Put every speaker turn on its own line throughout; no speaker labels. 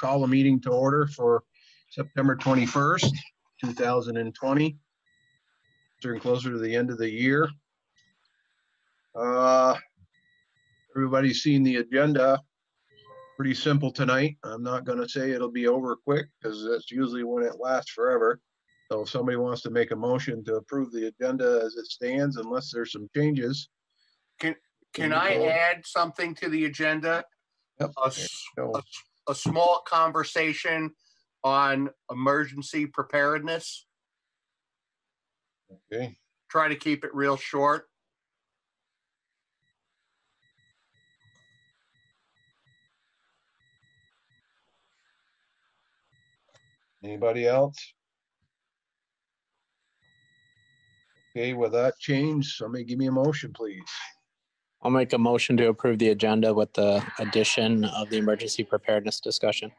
call a meeting to order for September 21st, 2020. Getting closer to the end of the year. Uh, Everybody's seen the agenda. Pretty simple tonight. I'm not gonna say it'll be over quick because that's usually when it lasts forever. So if somebody wants to make a motion to approve the agenda as it stands, unless there's some changes.
Can
you
I add something to the agenda?
Yep.
A, s-
So,
a small conversation on emergency preparedness.
okay,
Try to keep it real short.
anybody else? Okay, with that change, somebody give me a motion, please.
I'll make a motion to approve the agenda with the addition of the emergency preparedness discussion.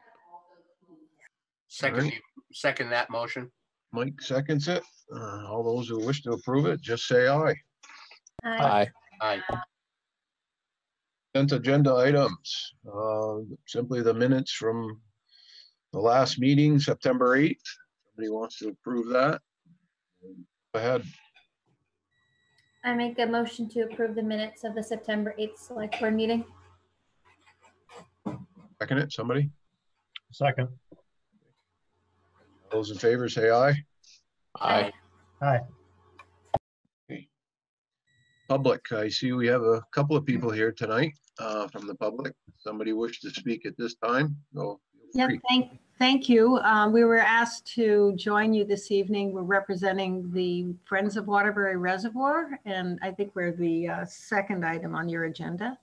Second,
Alright.
second that motion.
Mike seconds it. Uh, all those who wish to approve it, just say aye.
Aye.
Aye.
Consent agenda items, uh, simply the minutes from the last meeting, September eighth. Somebody wants to approve that? Go ahead,
I make a motion to approve the minutes of the September 8th select board meeting.
second it, somebody?
Second.
Those in favor say aye.
Aye.
Aye.
Public, I see we have a couple of people here tonight, uh, from the public. Somebody wish to speak at this time? Go.
Yeah, thank, thank you. Um, We were asked to join you this evening. We're representing the Friends of Waterbury Reservoir, and I think we're the uh, second item on your agenda.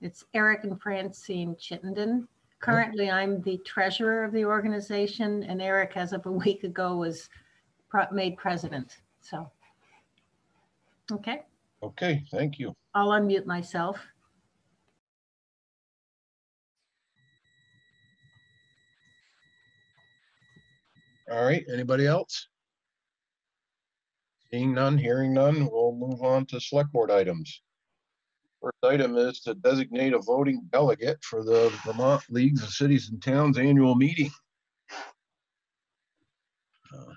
It's Eric and Francine Chittenden. Currently, I'm the treasurer of the organization, and Eric, as of a week ago, was pro- made president. So, okay,
Okay, thank you.
I'll unmute myself.
All right, anybody else? Seeing none, hearing none, we'll move on to select board items. First item is to designate a voting delegate for the Vermont Leagues of Cities and Towns Annual Meeting. Uh,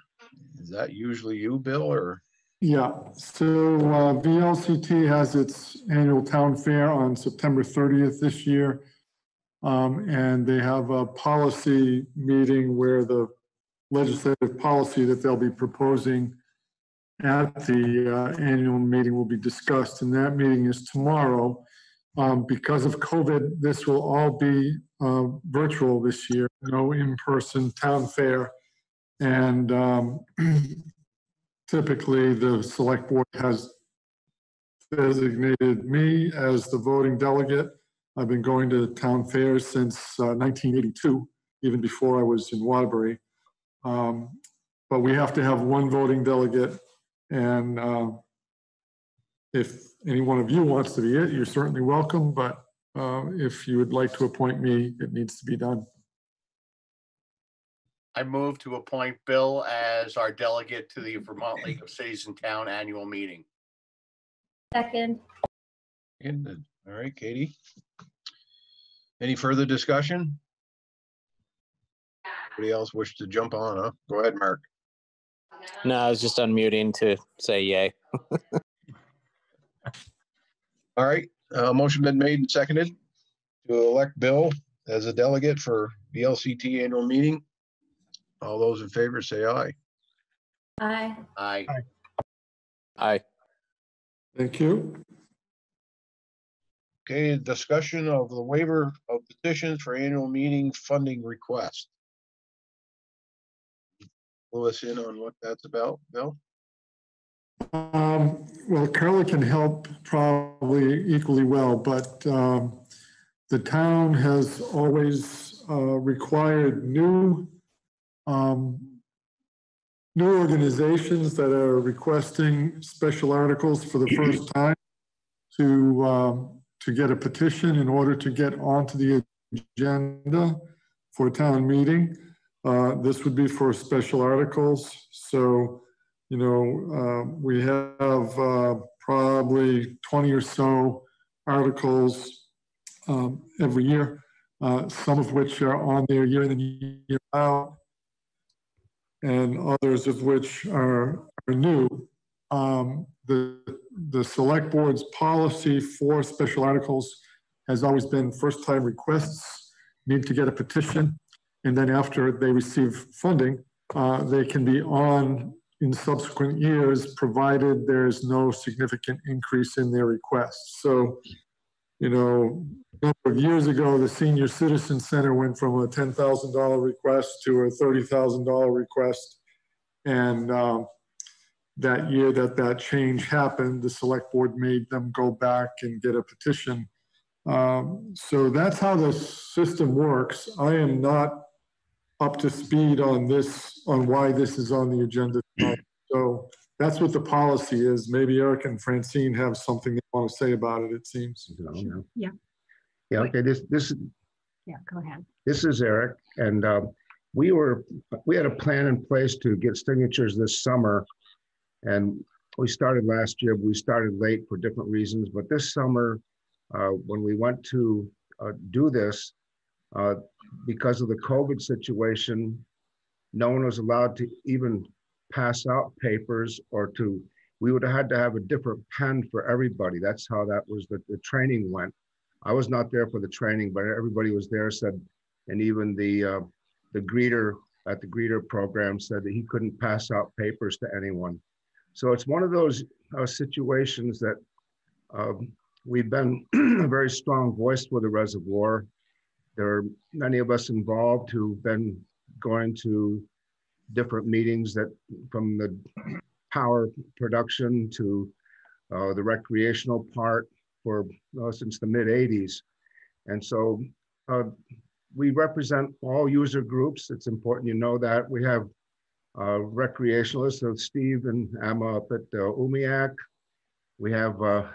Is that usually you, Bill, or?
Yeah, so uh, VLCT has its annual town fair on September 30th this year. Um, And they have a policy meeting where the legislative policy that they'll be proposing at the uh, annual meeting will be discussed, and that meeting is tomorrow. Um, Because of COVID, this will all be uh, virtual this year, no in-person town fair. And um, typically, the select board has designated me as the voting delegate. I've been going to town fairs since uh, 1982, even before I was in Waterbury. Um, But we have to have one voting delegate, and uh, if any one of you wants to be it, you're certainly welcome, but uh, if you would like to appoint me, it needs to be done.
I move to appoint Bill as our delegate to the Vermont League of Cities and Town Annual Meeting.
Second,
Seconded. All right, Katie. Any further discussion? Anybody else wish to jump on, huh? Go ahead, Mark.
No, I was just unmuting to say yay.
All right, uh, motion been made and seconded to elect Bill as a delegate for VLCT annual meeting. All those in favor say aye.
aye.
Aye.
Aye.
Thank you.
Okay, discussion of the waiver of petitions for annual meeting funding request. Fill us in on what that's about, Bill?
Um, Well, Carla can help probably equally well, but um, the town has always uh, required new um, new organizations that are requesting special articles for the first time to um, to get a petition in order to get onto the agenda for a town meeting. Uh, This would be for special articles, so you know, uh, we have uh, probably 20 or so articles um, every year uh, some of which are on there year in and year out, and others of which are, are new. Um, the, the select board's policy for special articles has always been first-time requests need to get a petition, and then after they receive funding, uh, they can be on in subsequent years, provided there's no significant increase in their requests. So, you know, a number of years ago, the Senior Citizen Center went from a ten thousand dollar request to a thirty thousand dollar request. And um, that year that that change happened, the select board made them go back and get a petition. Um, So that's how the system works. I am not up to speed on this, on why this is on the agenda. tonight. So that's what the policy is. Maybe Eric and Francine have something they want to say about it, it seems.
No,
Yeah.
Yeah, okay, this, this,
Yeah, go ahead.
this is Eric, and um, we were, we had a plan in place to get signatures this summer. And we started last year, we started late for different reasons, but this summer, uh, when we went to uh, do this, uh, because of the COVID situation, no one was allowed to even pass out papers or to, we would have had to have a different pen for everybody. That's how that was, the, the training went. I was not there for the training, but everybody was there said, and even the, uh, the greeter at the greeter program said that he couldn't pass out papers to anyone. So it's one of those uh, situations that um, we've been a very strong voice for the reservoir. There are many of us involved who've been going to different meetings that from the power production to uh, the recreational part for uh, since the mid 80s. And so uh, we represent all user groups. It's important you know that. We have uh, recreationalists, so Steve and Emma up at uh, Umiak. We have uh,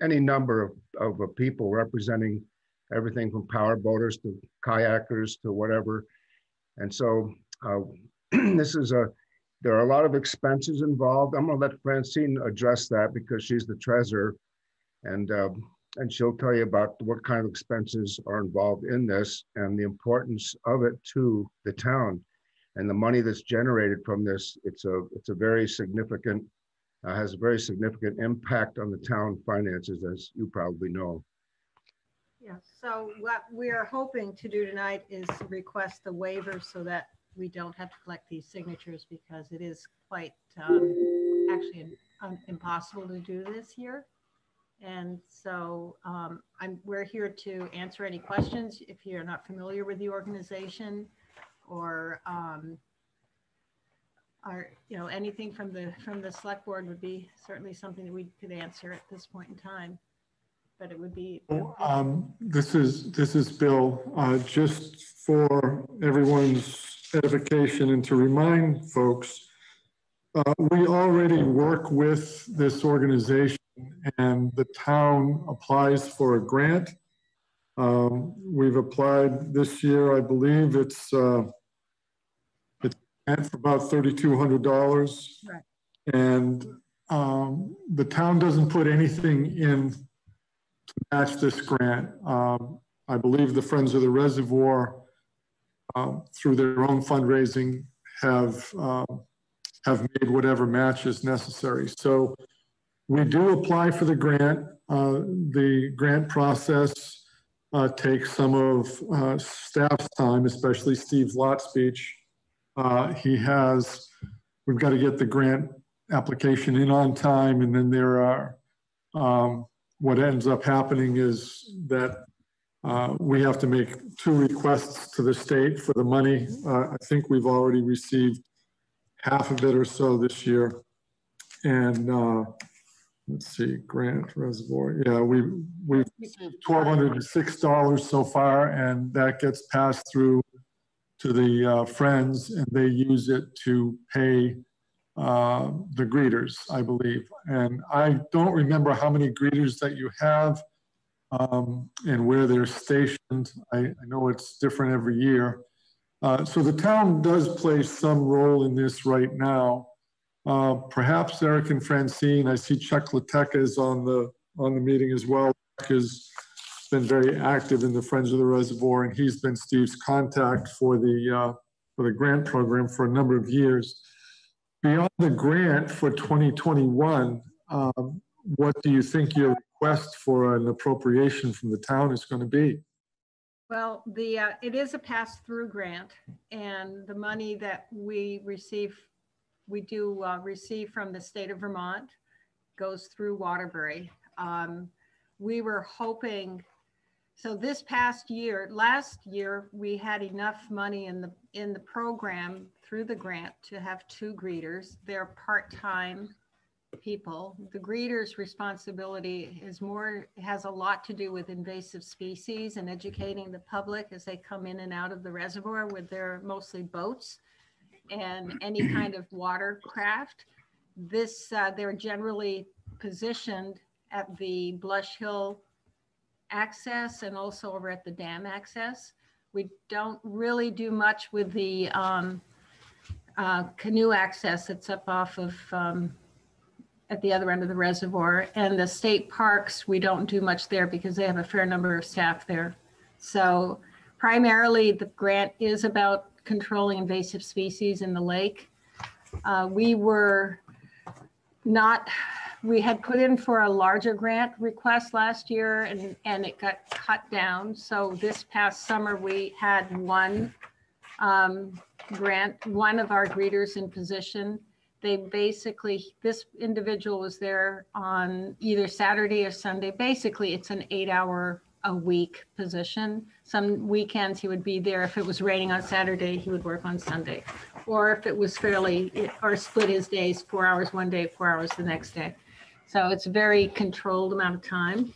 any number of, of people representing everything from power boaters to kayakers to whatever. And so uh, this is a, there are a lot of expenses involved. I'm gonna let Francine address that because she's the treasurer. And, um, and she'll tell you about what kind of expenses are involved in this and the importance of it to the town. And the money that's generated from this, it's a, it's a very significant, uh, has a very significant impact on the town finances, as you probably know.
Yeah, so what we are hoping to do tonight is request the waiver so that we don't have to collect these signatures because it is quite um, actually um, impossible to do this here. And so um, I'm, we're here to answer any questions if you're not familiar with the organization or um, are, you know, anything from the, from the select board would be certainly something that we could answer at this point in time. But it would be.
Um, This is, this is Bill, Uh, just for everyone's edification and to remind folks, uh, we already work with this organization and the town applies for a grant. Um, We've applied this year, I believe it's, uh, it's for about thirty-two hundred dollars.
Right.
And um, the town doesn't put anything in match this grant. Um, I believe the Friends of the Reservoir, um, through their own fundraising, have, um, have made whatever match is necessary. So we do apply for the grant. Uh, The grant process uh, takes some of uh, staff's time, especially Steve's Lotspeich. Uh, He has, we've got to get the grant application in on time, and then there are um, what ends up happening is that uh, we have to make two requests to the state for the money. Uh, I think we've already received half of it or so this year. And uh, let's see, grant reservoir, yeah, we, we've received $1,206 so far, and that gets passed through to the uh, Friends, and they use it to pay uh, the greeters, I believe. And I don't remember how many greeters that you have um, and where they're stationed. I, I know it's different every year. Uh, so the town does play some role in this right now. Uh, perhaps Eric and Francine, I see Chuck Lateka is on the, on the meeting as well. Chuck has been very active in the Friends of the Reservoir, and he's been Steve's contact for the, uh, for the grant program for a number of years. Beyond the grant for 2021, um, what do you think your request for an appropriation from the town is going to be?
Well, the, uh, it is a pass-through grant and the money that we receive, we do uh, receive from the state of Vermont goes through Waterbury. Um, We were hoping, so this past year, last year, we had enough money in the, in the program through the grant to have two greeters. They're part-time people. The greeter's responsibility is more, has a lot to do with invasive species and educating the public as they come in and out of the reservoir with their mostly boats and any kind of watercraft. This, uh, they're generally positioned at the Blush Hill access and also over at the dam access. We don't really do much with the um, uh, canoe access that's up off of um, at the other end of the reservoir. And the state parks, we don't do much there because they have a fair number of staff there. So primarily, the grant is about controlling invasive species in the lake. Uh, We were not, we had put in for a larger grant request last year and, and it got cut down. So this past summer, we had one um, grant, one of our greeters in position they basically, this individual was there on either Saturday or Sunday. Basically, it's an eight hour a week position. Some weekends he would be there. If it was raining on Saturday, he would work on Sunday. Or if it was fairly, or split his days, four hours one day, four hours the next day. So it's a very controlled amount of time.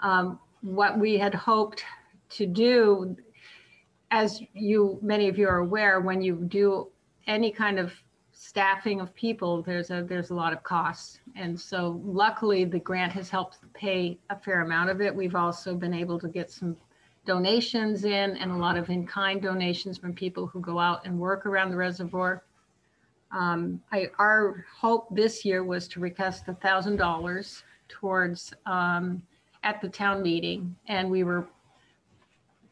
Um, What we had hoped to do, as you, many of you are aware, when you do any kind of staffing of people, there's a, there's a lot of costs. And so luckily, the grant has helped pay a fair amount of it. We've also been able to get some donations in and a lot of in-kind donations from people who go out and work around the reservoir. Um, I, our hope this year was to request a thousand dollars towards, um, at the town meeting. And we were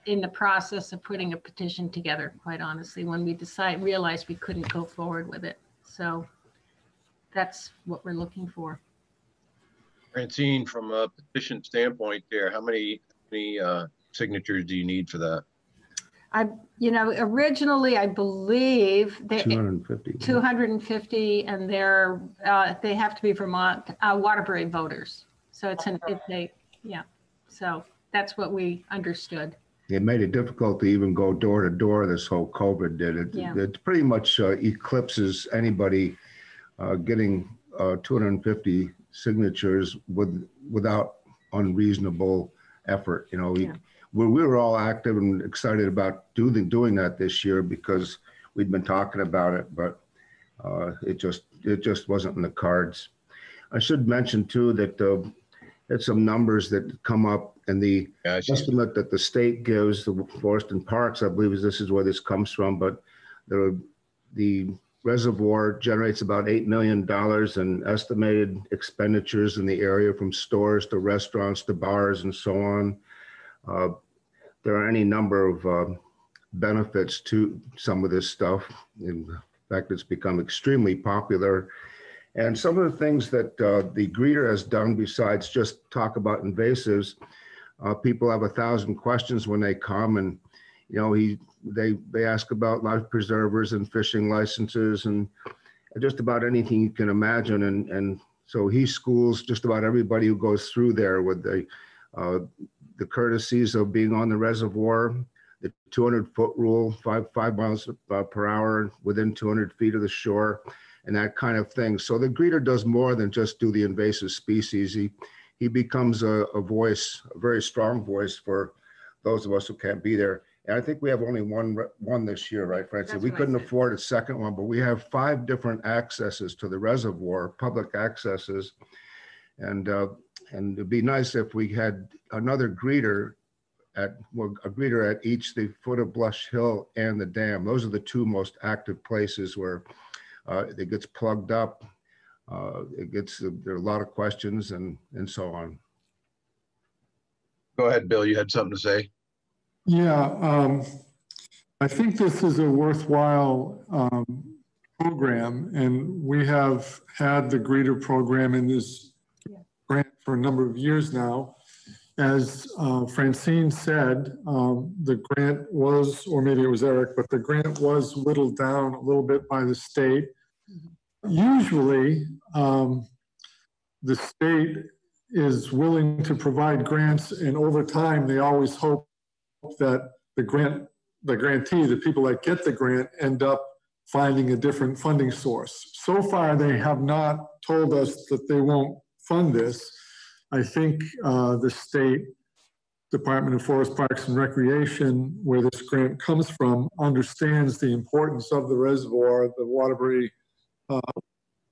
in the process of putting a petition together, quite honestly, when we decide, realized we couldn't go forward with it. So that's what we're looking for.
Francine, from a petition standpoint there, how many, many uh, signatures do you need for that?
I, you know, originally, I believe they,
250.
250 and they're, uh, they have to be Vermont, uh, Waterbury voters. So it's an, it's a, yeah. So that's what we understood.
It made it difficult to even go door to door, this whole COVID did. It,
Yeah.
it pretty much uh, eclipses anybody uh, getting uh, 250 signatures with, without unreasonable effort, you know. we-
Yeah.
We, we were all active and excited about doing, doing that this year because we'd been talking about it, but uh, it just, it just wasn't in the cards. I should mention too that uh, had some numbers that come up in the
see.
estimate that the state gives, the Forest and Parks, I believe is this is where this comes from, but the, the reservoir generates about $8 million in estimated expenditures in the area from stores to restaurants to bars and so on. Uh, There are any number of uh, benefits to some of this stuff. In fact, it's become extremely popular. And some of the things that uh, the greeter has done besides just talk about invasives, uh, people have a thousand questions when they come and, you know, he, they, they ask about life preservers and fishing licenses and just about anything you can imagine. And, and so he schools just about everybody who goes through there with the, uh, the courtesies of being on the reservoir, the 200 foot rule, five, five miles uh, per hour within 200 feet of the shore and that kind of thing. So the greeter does more than just do the invasive species. He, he becomes a, a voice, a very strong voice for those of us who can't be there. And I think we have only one, one this year, right, Francis?
That's
We couldn't afford a second one, but we have five different accesses to the reservoir, public accesses. And, uh, and it'd be nice if we had another greeter at, well, a greeter at each the foot of Blush Hill and the dam. Those are the two most active places where uh, it gets plugged up. Uh, it gets, there are a lot of questions and, and so on.
Go ahead, Bill. You had something to say?
Yeah, um, I think this is a worthwhile, um, program and we have had the greeter program in this grant for a number of years now. As, uh, Francine said, um, the grant was, or maybe it was Eric, but the grant was whittled down a little bit by the state. Usually, um, the state is willing to provide grants and over time, they always hope that the grant, the grantee, the people that get the grant end up finding a different funding source. So far, they have not told us that they won't fund this. I think uh, the state Department of Forest Parks and Recreation, where this grant comes from, understands the importance of the reservoir. The Waterbury uh,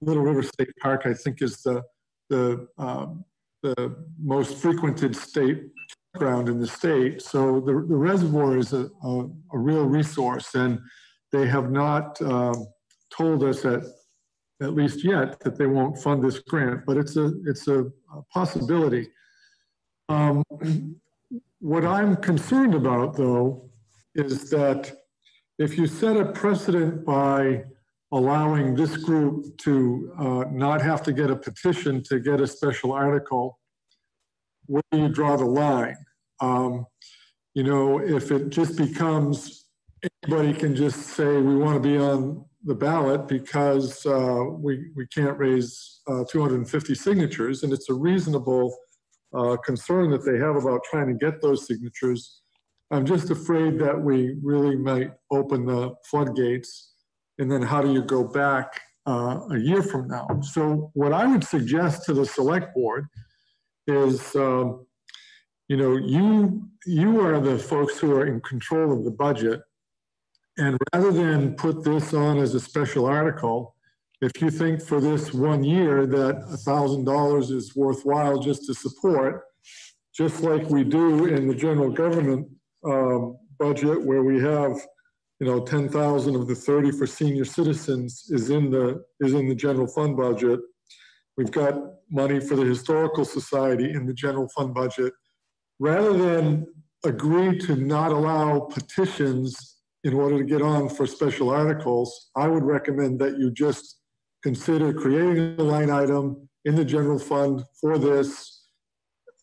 Little River State Park, I think, is the, the, um, the most frequented state ground in the state. So the, the reservoir is a, a, a real resource and they have not um, told us at, at least yet that they won't fund this grant, but it's a, it's a a possibility. Um, What I'm concerned about though, is that if you set a precedent by allowing this group to uh, not have to get a petition to get a special article, where do you draw the line? Um, You know, if it just becomes, anybody can just say, we want to be on the ballot because uh, we, we can't raise uh, 250 signatures, and it's a reasonable uh, concern that they have about trying to get those signatures. I'm just afraid that we really might open the floodgates, and then how do you go back uh, a year from now? So what I would suggest to the select board is, um, you know, you you are the folks who are in control of the budget, and rather than put this on as a special article, if you think for this one year that a thousand dollars is worthwhile just to support, just like we do in the general government um, budget where we have, you know, ten thousand of the thirty for senior citizens is in the, is in the general fund budget. We've got money for the Historical Society in the general fund budget. Rather than agree to not allow petitions in order to get on for special articles, I would recommend that you just consider creating a line item in the general fund for this.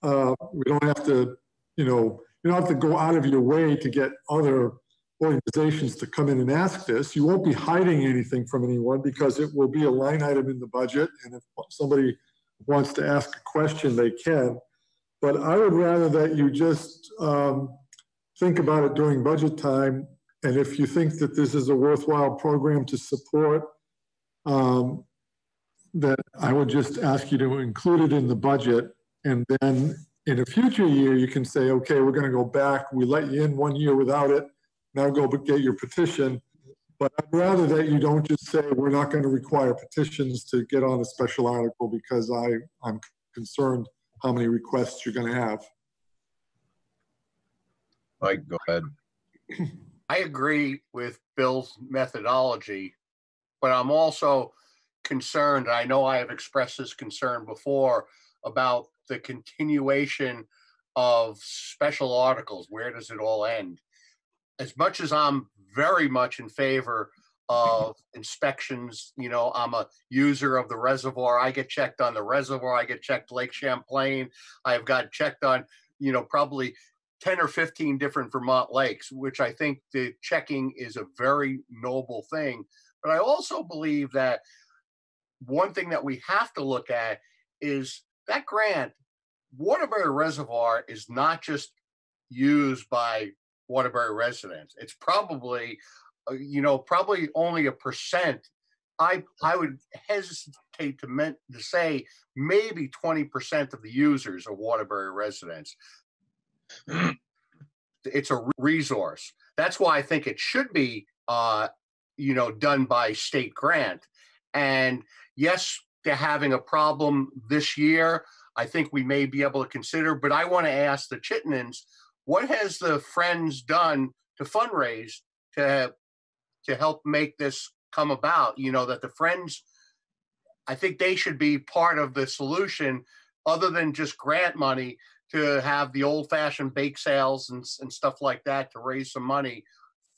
Uh, We don't have to, you know, you don't have to go out of your way to get other organizations to come in and ask this. You won't be hiding anything from anyone because it will be a line item in the budget. And if somebody wants to ask a question, they can. But I would rather that you just um, think about it during budget time. And if you think that this is a worthwhile program to support, um, that I would just ask you to include it in the budget. And then in a future year, you can say, okay, we're going to go back. We let you in one year without it. Now go get your petition. But I'd rather that you don't just say, we're not going to require petitions to get on a special article because I, I'm concerned how many requests you're going to have.
Mike, go ahead.
I agree with Bill's methodology, but I'm also concerned, I know I have expressed this concern before about the continuation of special articles. Where does it all end? As much as I'm very much in favor of inspections, you know, I'm a user of the reservoir. I get checked on the reservoir. I get checked Lake Champlain. I've got checked on, you know, probably 10 or 15 different Vermont lakes, which I think the checking is a very noble thing. But I also believe that one thing that we have to look at is that grant, Waterbury Reservoir is not just used by Waterbury residents. It's probably, uh, you know, probably only a percent. I I would hesitate to meant to say maybe 20% of the users are Waterbury residents it's a resource. That's why I think it should be, uh, you know, done by state grant. And yes, they're having a problem this year. I think we may be able to consider, but I want to ask the Chittendens, what has the Friends done to fundraise to to help make this come about? You know, that the Friends, I think they should be part of the solution, other than just grant money to have the old fashioned bake sales and, and stuff like that to raise some money,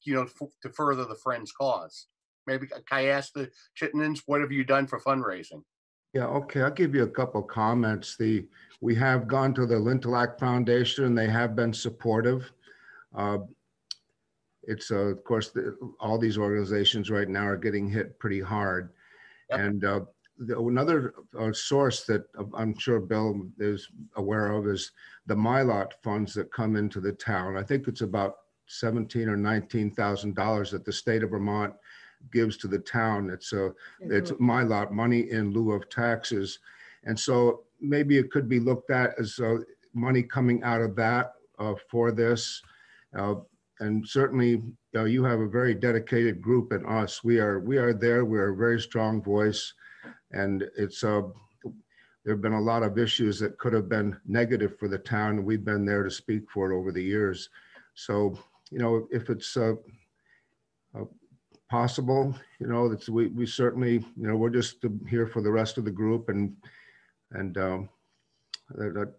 you know, f- to further the Friends cause. Maybe I ask the Chittendens, what have you done for fundraising?
Yeah, okay, I'll give you a couple comments. The, we have gone to the Lintilhac Foundation, and they have been supportive. Uh, It's, uh, of course, the- all these organizations right now are getting hit pretty hard.
Yep.
And uh, the- another uh, source that I'm sure Bill is aware of is the PILOT funds that come into the town. I think it's about seventeen or nineteen thousand dollars that the state of Vermont gives to the town. It's a, it's PILOT, money in lieu of taxes. And so maybe it could be looked at as uh, money coming out of that uh, for this. Uh, And certainly, you have a very dedicated group in us. We are, we are there. We're a very strong voice. And it's, uh, there've been a lot of issues that could have been negative for the town. We've been there to speak for it over the years. So, you know, if it's uh, possible, you know, that's, we, we certainly, you know, we're just here for the rest of the group and, and, um, that,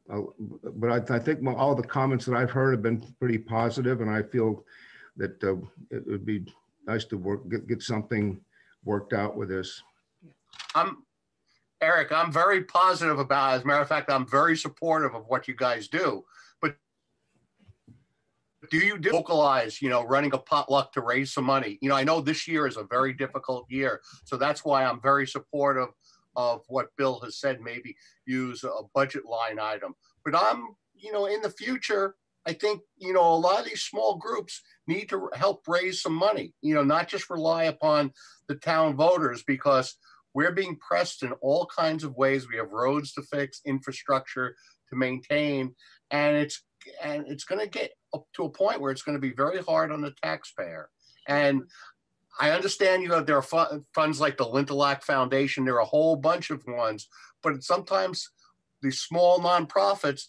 but I, I think mo- all the comments that I've heard have been pretty positive and I feel that, uh, it would be nice to work, get, get something worked out with this.
I'm, Eric, I'm very positive about, as a matter of fact, I'm very supportive of what you guys do. Do you do localize, you know, running a potluck to raise some money? You know, I know this year is a very difficult year. So that's why I'm very supportive of what Bill has said, maybe use a budget line item. But I'm, you know, in the future, I think, you know, a lot of these small groups need to help raise some money, you know, not just rely upon the town voters because we're being pressed in all kinds of ways. We have roads to fix, infrastructure to maintain, and it's and it's going to get to a point where it's going to be very hard on the taxpayer. And I understand you have there are fu- funds like the Lintilhac Foundation. There are a whole bunch of ones, but sometimes these small nonprofits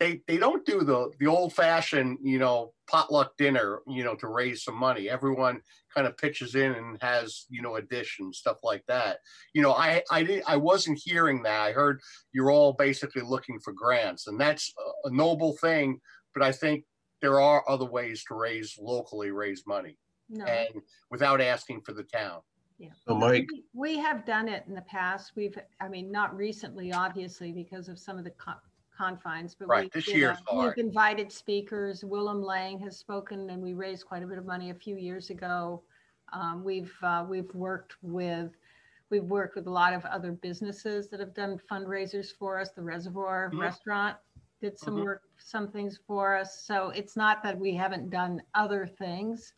they they don't do the the old fashioned you know potluck dinner you know to raise some money. Everyone kind of pitches in and has you know a dish and stuff like that. You know, I I did I wasn't hearing that. I heard you're all basically looking for grants, and that's a noble thing. But I think there are other ways to raise locally raise money
No.
and without asking for the town.
Yeah.
So Mike,
We- We have done it in the past. We've, I mean, not recently, obviously, because of some of the co- confines, but.
Right,
we
this
did,
year's hard.
We've invited speakers. Willem Lange has spoken and we raised quite a bit of money a few years ago. Um, We've, uh, we've worked with, we've worked with a lot of other businesses that have done fundraisers for us. The Reservoir
Mhm.
Restaurant did some
Mhm.
work, some things for us. So it's not that we haven't done other things.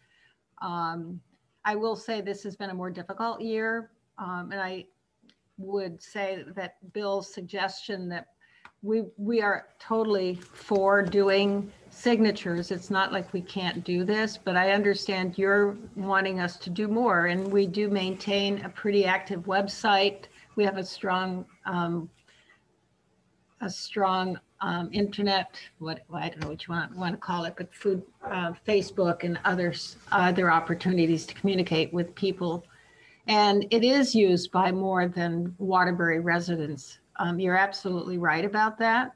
Um, I will say this has been a more difficult year. Um, and I would say that Bill's suggestion that we, we are totally for doing signatures. It's not like we can't do this, but I understand you're wanting us to do more. And we do maintain a pretty active website. We have a strong, um, a strong um, internet, what, I don't know what you want, want to call it, but food, uh, Facebook and others, other opportunities to communicate with people. And it is used by more than Waterbury residents. Um, you're absolutely right about that.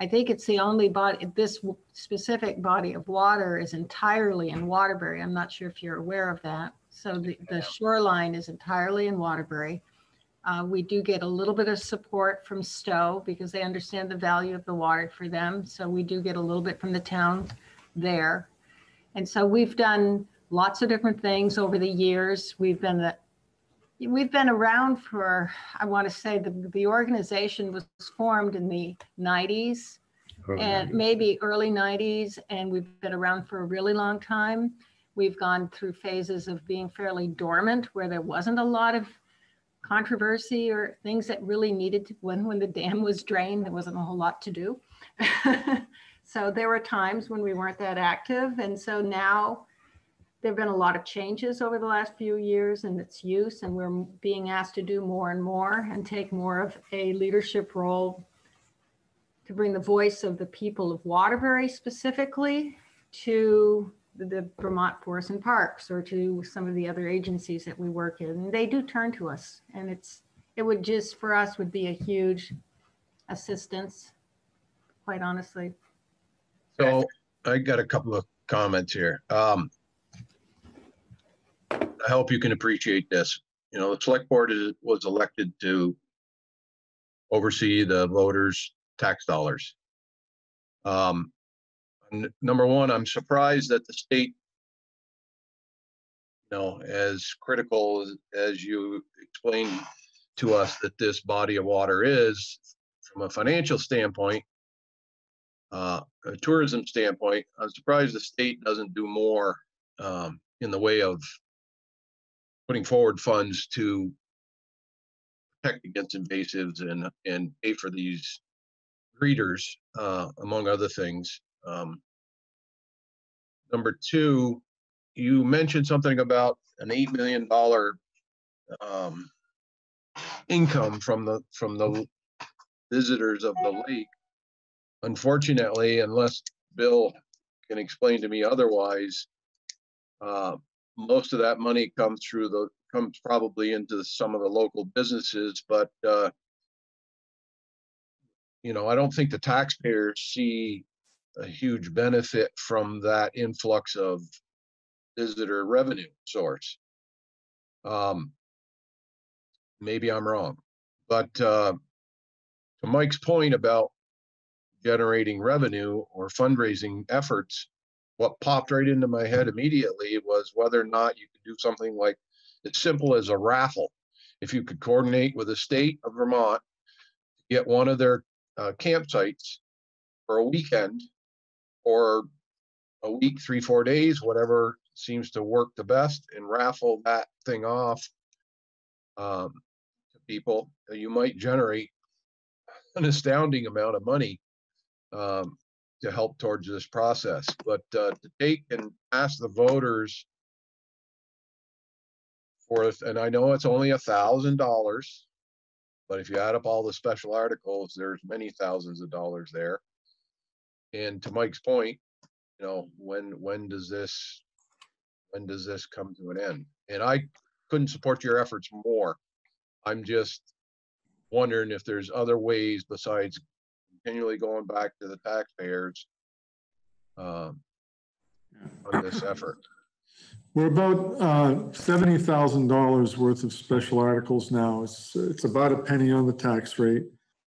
I think it's the only body, this specific body of water is entirely in Waterbury. I'm not sure if you're aware of that. So the, the shoreline is entirely in Waterbury. Uh, we do get a little bit of support from Stowe because they understand the value of the water for them. So we do get a little bit from the town there. And so we've done lots of different things over the years. We've been the, we've been around for, I want to say the, the organization was formed in the 90s and maybe early 90s, and we've been around for a really long time. We've gone through phases of being fairly dormant where there wasn't a lot of controversy or things that really needed to, when, when the dam was drained, there wasn't a whole lot to do. so there were times when we weren't that active. And so now there have been a lot of changes over the last few years in its use, and we're being asked to do more and more and take more of a leadership role to bring the voice of the people of Waterbury specifically to the- Vermont Forest and Parks or to some of the other agencies that we work in. They do turn to us and it's, it would just, for us, would be a huge assistance. quite honestly.
So I got a couple of comments here. Um, I hope you can appreciate this. You know, the select board is, was elected to oversee the voters' tax dollars. Um, number one, I'm surprised that the state, you know, as critical as, as you explained to us that this body of water is from a financial standpoint, uh, a tourism standpoint, I'm surprised the state doesn't do more um, in the way of putting forward funds to protect against invasives and and pay for these breeders, uh, among other things. Um, number two, you mentioned something about an eight million dollar um, income from the from the visitors of the lake. Unfortunately, unless Bill can explain to me otherwise, uh, most of that money comes through the, comes probably into some of the local businesses, but, uh, you know, I don't think the taxpayers see a huge benefit from that influx of visitor revenue source. Um, maybe I'm wrong, but, uh, to Mike's point about generating revenue or fundraising efforts, what popped right into my head immediately was whether or not you could do something like as simple as a raffle. If you could coordinate with the state of Vermont, get one of their uh, campsites for a weekend or a week, three, four days, whatever seems to work the best, and raffle that thing off um, to people, you might generate an astounding amount of money um, to help towards this process. But uh, to take and ask the voters for, and I know it's only a thousand dollars, but if you add up all the special articles, there's many thousands of dollars there. And to Mike's point, you know, when when does this when does this come to an end? And I couldn't support your efforts more. I'm just wondering if there's other ways besides continually going back to the taxpayers um, on this effort.
We're about uh, seventy thousand dollars worth of special articles now. It's, it's about a penny on the tax rate.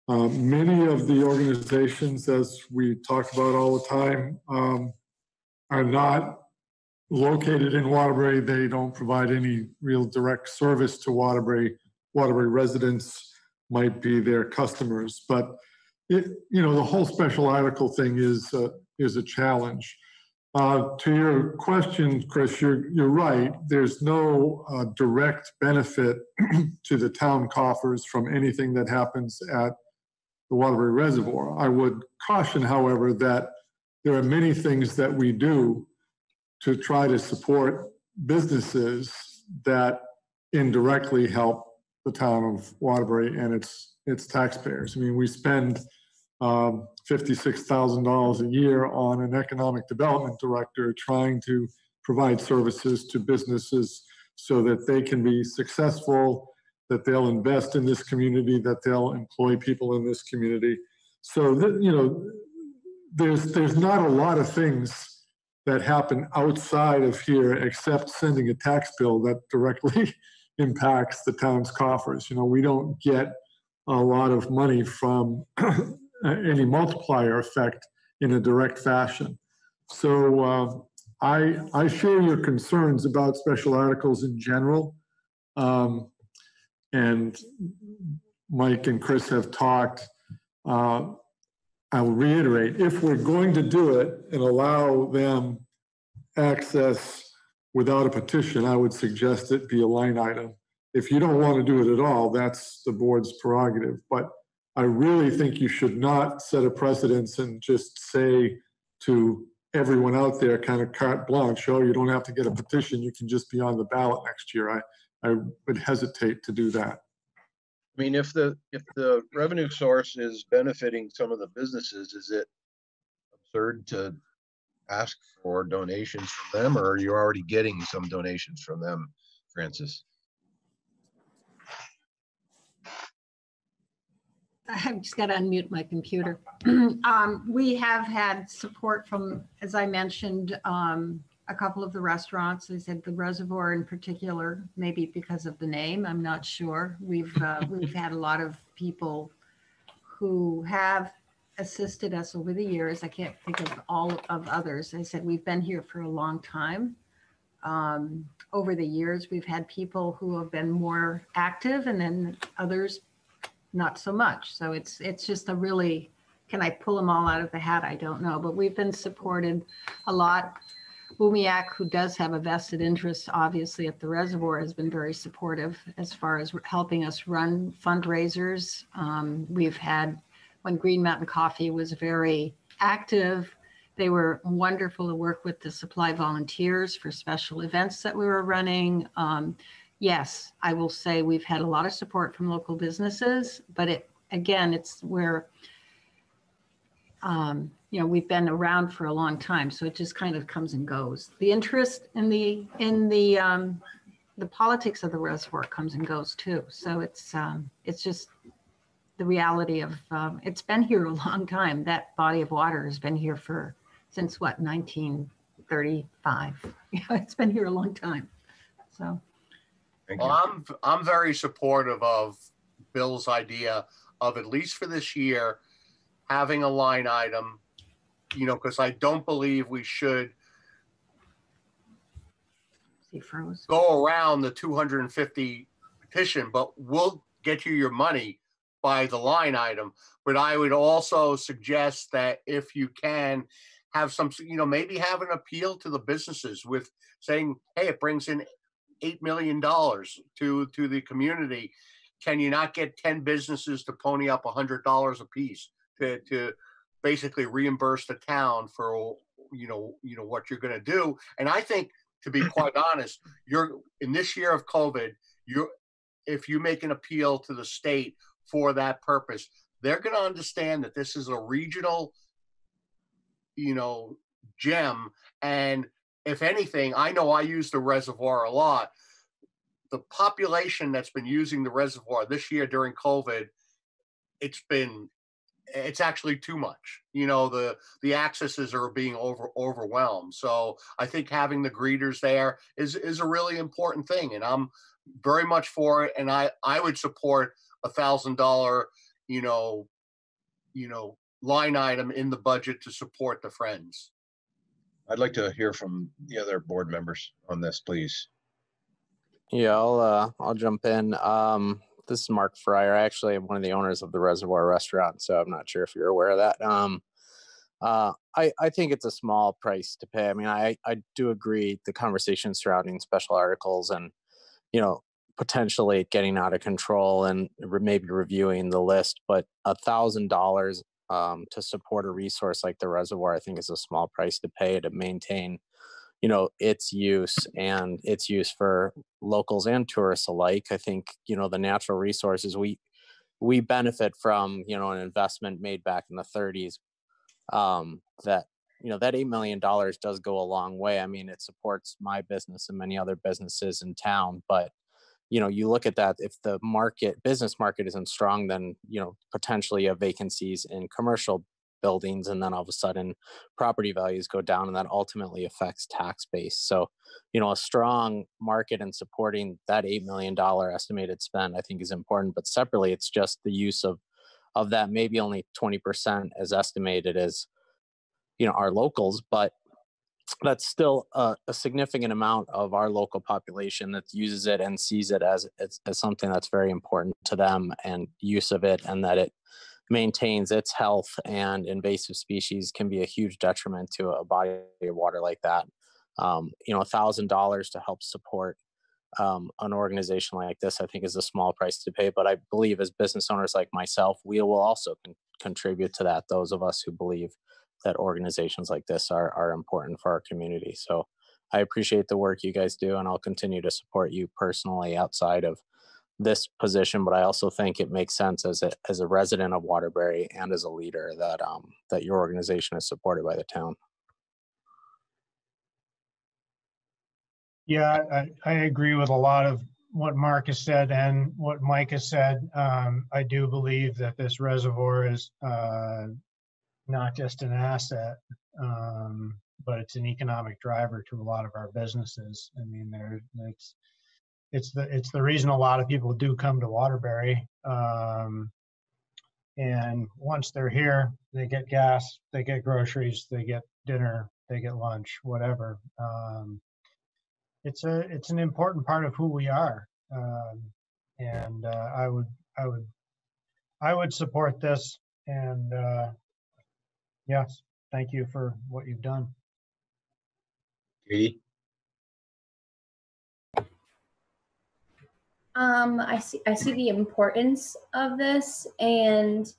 Uh, Many of the organizations, as we talk about all the time, um, are not located in Waterbury. They don't provide any real direct service to Waterbury. Waterbury residents might be their customers, but it, you know, the whole special article thing is, uh, is a challenge. Uh, To your question, Chris, you're, you're right. There's no uh, direct benefit to the town coffers from anything that happens at the Waterbury Reservoir. I would caution, however, that there are many things that we do to try to support businesses that indirectly help the town of Waterbury and its, its taxpayers. I mean, we spend um, $56,000 a year on an economic development director trying to provide services to businesses so that they can be successful, that they'll invest in this community, that they'll employ people in this community. So, that, you know, there's, there's not a lot of things that happen outside of here except sending a tax bill that directly impacts the town's coffers. You know, we don't get a lot of money from any multiplier effect in a direct fashion. So uh, I, I share your concerns about special articles in general. Um, and Mike and Chris have talked. Uh, I'll reiterate, if we're going to do it and allow them access without a petition, I would suggest it be a line item. If you don't want to do it at all, that's the board's prerogative. But I really think you should not set a precedence and just say to everyone out there, kind of carte blanche, oh, you don't have to get a petition, you can just be on the ballot next year. I, I would hesitate to do that.
I mean, if the, if the revenue source is benefiting some of the businesses, is it absurd to ask for donations from them, or are you already getting some donations from them, Francis?
I've just got to unmute my computer. Um, We have had support from, as I mentioned, um, a couple of the restaurants. I said the Reservoir in particular, maybe because of the name, I'm not sure. We've, uh, we've had a lot of people who have assisted us over the years. I can't think of all of others. I said, we've been here for a long time. Um, Over the years, we've had people who have been more active and then others not so much. So it's, it's just a really, can I pull them all out of the hat? I don't know, but we've been supported a lot. Umiak, who does have a vested interest, obviously, at the reservoir, has been very supportive as far as helping us run fundraisers. Um, We've had, when Green Mountain Coffee was very active, they were wonderful to work with the supply volunteers for special events that we were running. Um, yes, I will say we've had a lot of support from local businesses, but it, again, it's where, um, you know, we've been around for a long time, so it just kind of comes and goes. The interest in the, in the, um, the politics of the reservoir comes and goes too. So it's, um, it's just the reality of, um, it's been here a long time. That body of water has been here for, since what, 1935? You know, it's been here a long time. So.
Thank
Well. I'm, I'm very supportive of Bill's idea of at least for this year, having a line item, you know, because I don't believe we should
He froze.
go around the 250 petition, but we'll get you your money by the line item. But I would also suggest that if you can have some, you know, maybe have an appeal to the businesses with saying, hey, it brings in $8 million to, to the community. Can you not get 10 businesses to pony up $100 a piece to, to basically reimburse the town for, you know, you know, what you're going to do? And I think to be mm-hmm. quite honest, you're in this year of COVID, you're if you make an appeal to the state for that purpose, they're going to understand that this is a regional, you know, gem. And if anything, I know I use the reservoir a lot. The population that's been using the reservoir this year during COVID, it's been it's actually too much. You know, the the accesses are being over overwhelmed. So I think having the greeters there is is a really important thing, and I'm very much for it. And I I would support a thousand dollar, you know, you know, line item in the budget to support the friends.
I'd like to hear from the other board members on this, please.
Yeah, I'll uh, I'll jump in. Um, this is Mark Frier. I actually am one of the owners of the Reservoir Restaurant, so I'm not sure if you're aware of that. Um, uh, I I think it's a small price to pay. I mean, I I do agree the conversation surrounding special articles and you know potentially getting out of control and re- maybe reviewing the list, but a thousand dollars um, to support a resource like the reservoir, I think is a small price to pay to maintain you know its use and its use for locals and tourists alike i think you know the natural resources we we benefit from you know an investment made back in the 30s um that you know that 8 million dollars does go a long way. I mean it supports my business and many other businesses in town but you know you look at that if the market business market isn't strong then you know potentially have vacancies in commercial buildings and then all of a sudden property values go down and that ultimately affects tax base. So you know a strong market and supporting that $8 million estimated spend i think is important but separately it's just the use of of that maybe only 20% as estimated as you know our locals but that's still a, a significant amount of our local population that uses it and sees it as, as as something that's very important to them and use of it and that it maintains its health and invasive species can be a huge detriment to a body of water like that. Um, you know, a thousand dollars to help support um, an organization like this, I think is a small price to pay. But I believe as business owners like myself, we will also con- contribute to that. Those of us who believe that organizations like this are, are important for our community. So I appreciate the work you guys do, and I'll continue to support you personally outside of this position, but I also think it makes sense as a as a resident of Waterbury and as a leader that um that your organization is supported by the town.
Yeah, I, I agree with a lot of what Mark has said and what Mike has said. Um, I do believe that this reservoir is uh, not just an asset, um, but it's an economic driver to a lot of our businesses. I mean, there, it's, it's the, it's the reason a lot of people do come to Waterbury. Um, and once they're here, they get gas, they get groceries, they get dinner, they get lunch, whatever. Um, it's a it's an important part of who we are, um, and uh, I would I would I would support this. And uh, yes, thank you for what you've done.
Katie?
Um, I see, I see the importance of this and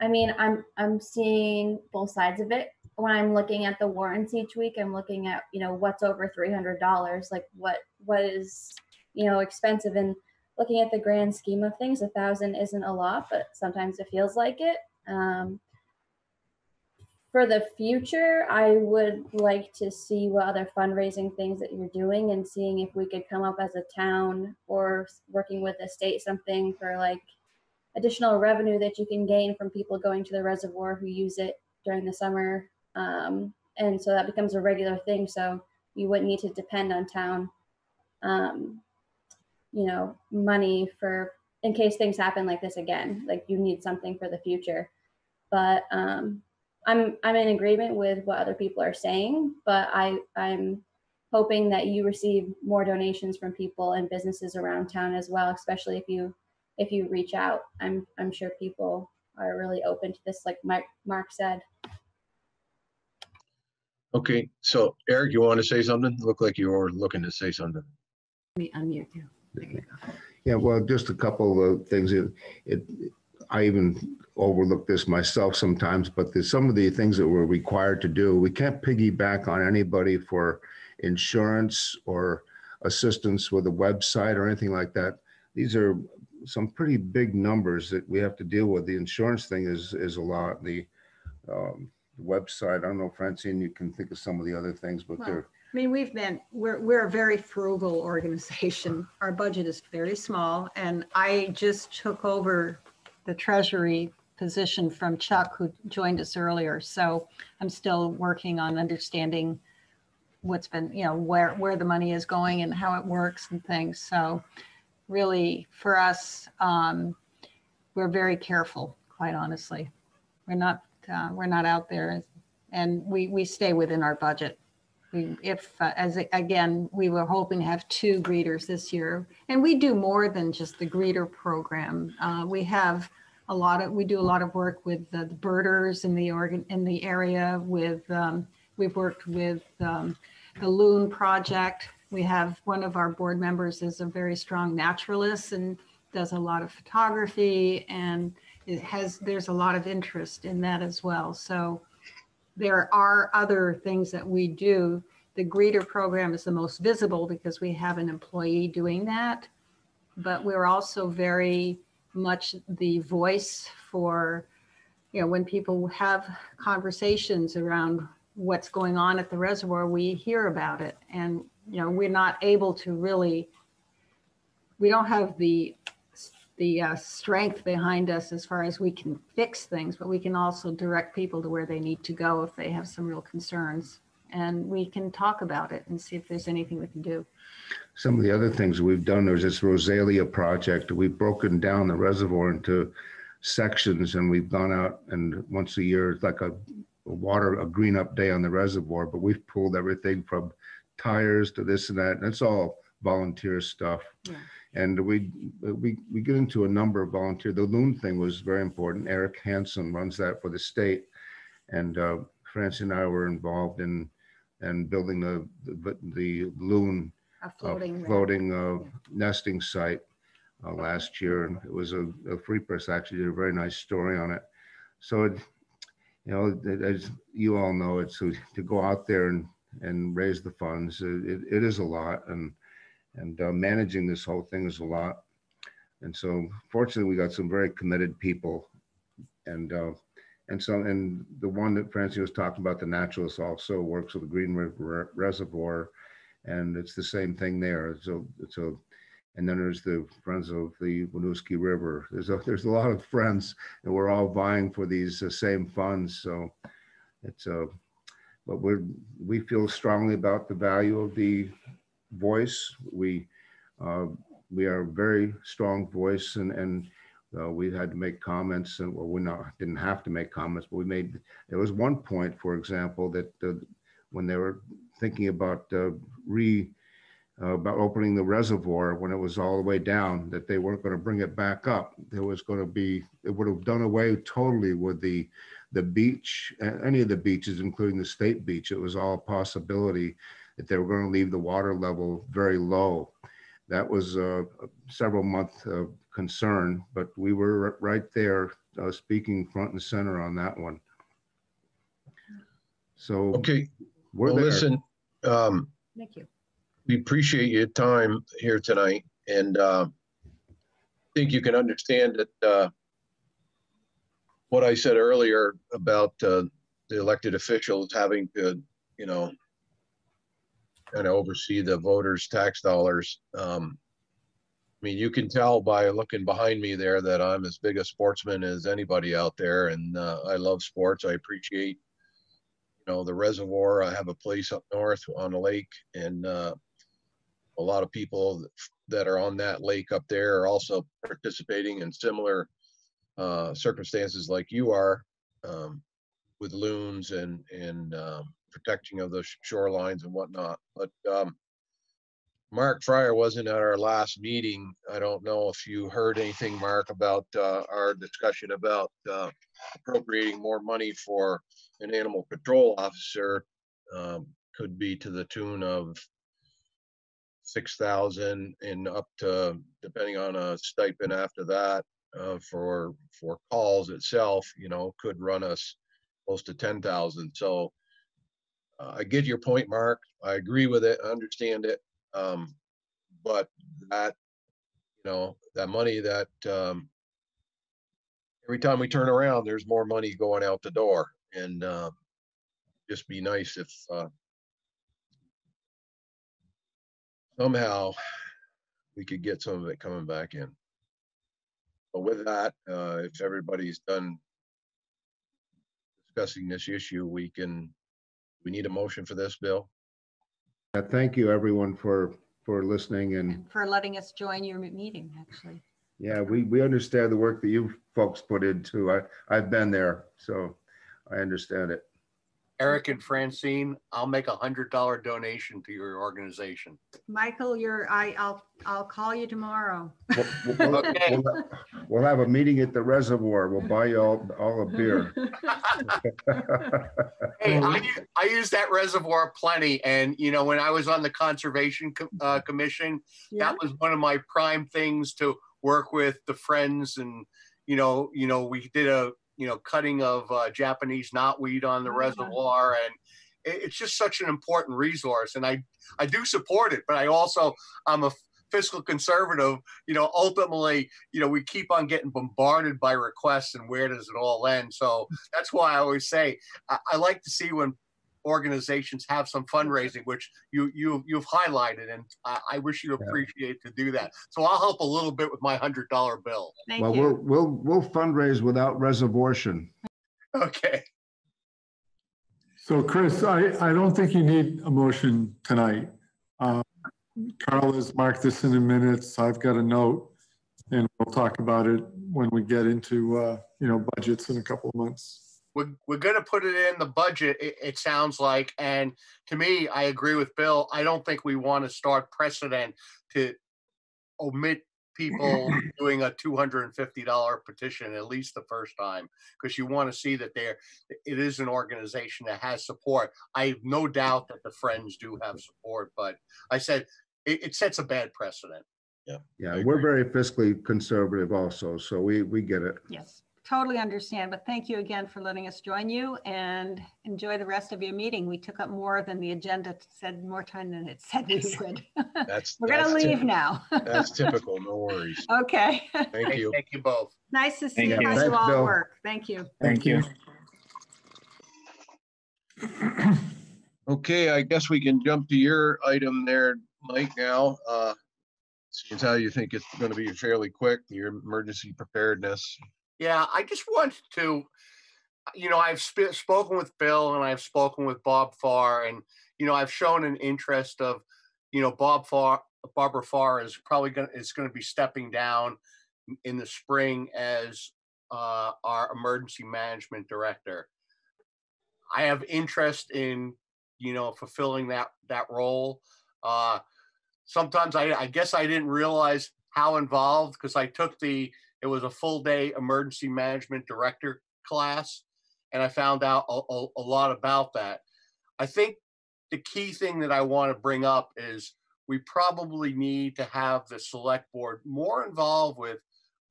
I mean, I'm, I'm seeing both sides of it. When I'm looking at the warrants each week, I'm looking at, you know, what's over three hundred dollars, like what, what is, you know, expensive and looking at the grand scheme of things, a thousand isn't a lot, but sometimes it feels like it. Um, for the future, I would like to see what other fundraising things that you're doing and seeing if we could come up as a town or working with the state something for like additional revenue that you can gain from people going to the reservoir who use it during the summer. Um, and so that becomes a regular thing. So you wouldn't need to depend on town, um, you know, money for in case things happen like this again. Like you need something for the future. But um, I'm I'm in agreement with what other people are saying, but I I'm hoping that you receive more donations from people and businesses around town as well, especially if you if you reach out. I'm I'm sure people are really open to this, like Mark Mark said.
Okay, so Eric, you want to say something? Look like you were looking to say something.
Let me unmute you. There you go.
Yeah, well, just a couple of things. It, it, I even overlook this myself sometimes, but there's some of the things that we're required to do. We can't piggyback on anybody for insurance or assistance with a website or anything like that. These are some pretty big numbers that we have to deal with. The insurance thing is, is a lot. The um, website, I don't know, Francine, you can think of some of the other things, but
Well,
they're,
I mean, we've been, we're, we're a very frugal organization. Our budget is very small and I just took over the treasury position from Chuck, who joined us earlier. So I'm still working on understanding what's been, you know, where, where the money is going and how it works and things. So really for us, um, we're very careful, quite honestly. We're not, uh, we're not out there and we, we stay within our budget. We, if, uh, as, again, we were hoping to have two greeters this year. And we do more than just the greeter program. Uh, we have a lot of, we do a lot of work with the the birders in the organ, in the area with, um, we've worked with, um, the Loon Project. We have, one of our board members is a very strong naturalist and does a lot of photography and it has, there's a lot of interest in that as well. So, there are other things that we do. The greeter program is the most visible because we have an employee doing that. But we're also very much the voice for, you know, when people have conversations around what's going on at the reservoir, we hear about it. And, you know, we're not able to really, we don't have the the uh, strength behind us as far as we can fix things, but we can also direct people to where they need to go if they have some real concerns. And we can talk about it and see if there's anything we can do.
Some of the other things we've done, there's this Rosalia project. We've broken down the reservoir into sections and we've gone out and once a year, it's like a, a water, a green up day on the reservoir, but we've pulled everything from tires to this and that. And it's all volunteer stuff.
Yeah.
And we, we, we get into a number of volunteer. The loon thing was very important. Eric Hanson runs that for the state. And uh, Francie and I were involved in, in building the, the, the loon
A floating.
floating uh, nesting site uh, last year. And it was a, a Free Press actually did a very nice story on it. So, it, you know, it- as you all know, it's to, to go out there and, and raise the funds. It, it is a lot and, and uh, managing this whole thing is a lot. And so fortunately, we got some very committed people. And, uh, and so, and the one that Francie was talking about, the naturalist also works with the Green River Reservoir and it's the same thing there. It's a, And then there's the Friends of the Winooski River. There's a, there's a lot of friends and we're all vying for these uh, same funds. So it's a, but we're, we feel strongly about the value of the voice. We, uh, we are a very strong voice and, and uh, we had to make comments and, well, we not, didn't have to make comments, but we made, there was one point, for example, that uh, when they were thinking about uh, re, uh, about opening the reservoir when it was all the way down, that they weren't going to bring it back up. There was going to be, it would have done away totally with the, the beach, any of the beaches, including the state beach. It was all a possibility that they were going to leave the water level very low. That was a several month uh, concern, but we were right there uh, speaking front and center on that one. So
Okay,
we're
well,
there.
listen, um,
Thank you.
we appreciate your time here tonight and, uh, think you can understand that, uh, what I said earlier about, uh, the elected officials having to, you know, kind of oversee the voters' tax dollars. Um, I mean, you can tell by looking behind me there that I'm as big a sportsman as anybody out there and, uh, I love sports. I appreciate you know, the reservoir. I have a place up north on the lake and uh, a lot of people that are on that lake up there are also participating in similar uh, circumstances like you are um, with loons and, and um, protecting of the shorelines and whatnot. But um, Mark Frier wasn't at our last meeting. I don't know if you heard anything, Mark, about uh, our discussion about uh, appropriating more money for an animal control officer um, could be to the tune of six thousand and up to, depending on a stipend after that, uh, for, for calls itself, you know, could run us close to ten thousand. So uh, I get your point, Mark. I agree with it. I understand it. Um, but that, you know, that money that, um, every time we turn around, there's more money going out the door and, uh, just be nice if, uh, somehow we could get some of it coming back in. But with that, uh, if everybody's done discussing this issue, we can, we need a motion for this, Bill?
Uh, Thank you, everyone, for, for listening and
And for letting us join your meeting, actually.
Yeah, we, we understand the work that you folks put into. I, I've been there, so I understand it.
Eric and Francine, I'll make a hundred dollar donation to your organization.
Michael, you're, I, I'll, I'll call you tomorrow.
We'll- we'll-
Okay.
We'll we'll have a meeting at the reservoir. We'll buy you all, all a beer.
Hey, I, u- I use that reservoir plenty. And, you know, when I was on the Conservation Co- uh, Commission,
Yeah,
that was one of my prime things to work with the friends and, you know, you know, we did a, you know, cutting of uh, Japanese knotweed on the
Mhm.
reservoir and it, it's just such an important resource. And I, I do support it, but I also, I'm a fiscal conservative, you know, ultimately, you know, we keep on getting bombarded by requests and where does it all end? So that's why I always say, I, I like to see when organizations have some fundraising, which you you you've highlighted, and I, I wish you'd
Yeah.
appreciate to do that. So I'll help a little bit with my hundred dollar bill.
thank
Well, we'll, we'll, we'll fundraise without reservation.
Okay.
So Chris, I, I don't think you need a motion tonight. Uh, Carl has marked this in the minutes. I've got a note. And we'll talk about it when we get into, uh, you know, budgets in a couple of months.
We're, we're going to put it in the budget, it, it sounds like. And to me, I agree with Bill. I don't think we want to start precedent to omit people doing a $250 petition at least the first time because you want to see that there it is an organization that has support. I have no doubt that the friends do have support, but I said it, it sets a bad precedent.
Yeah,
yeah
we're very fiscally conservative also, so we, we get it.
Yes, totally understand, but thank you again for letting us join you and enjoy the rest of your meeting. We took up more than the agenda said, more time than it said we would.
That's.
We're gonna leave
typ-
now.
That's typical, no worries.
Okay,
Thank you.
Thank you both.
nice to see
Thank
how
you.
you
Thanks,
all
Bill.
work. Thank you.
Thank you.
Okay, I guess we can jump to your item there, Mike, now. Uh, Seems how you think it's gonna be fairly quick, your emergency preparedness.
Yeah, I just want to, you know, I've sp- spoken with Bill and I've spoken with Bob Farr, and you know, I've shown an interest of, you know, Bob Farr, Barbara Farr is probably gonna is gonna be stepping down in the spring as uh, our emergency management director. I have interest in, you know, fulfilling that that role. Uh, sometimes I, I guess I didn't realize how involved because I took the it was a full day emergency management director class, and I found out a, a, a lot about that. I think the key thing that I want to bring up is we probably need to have the select board more involved with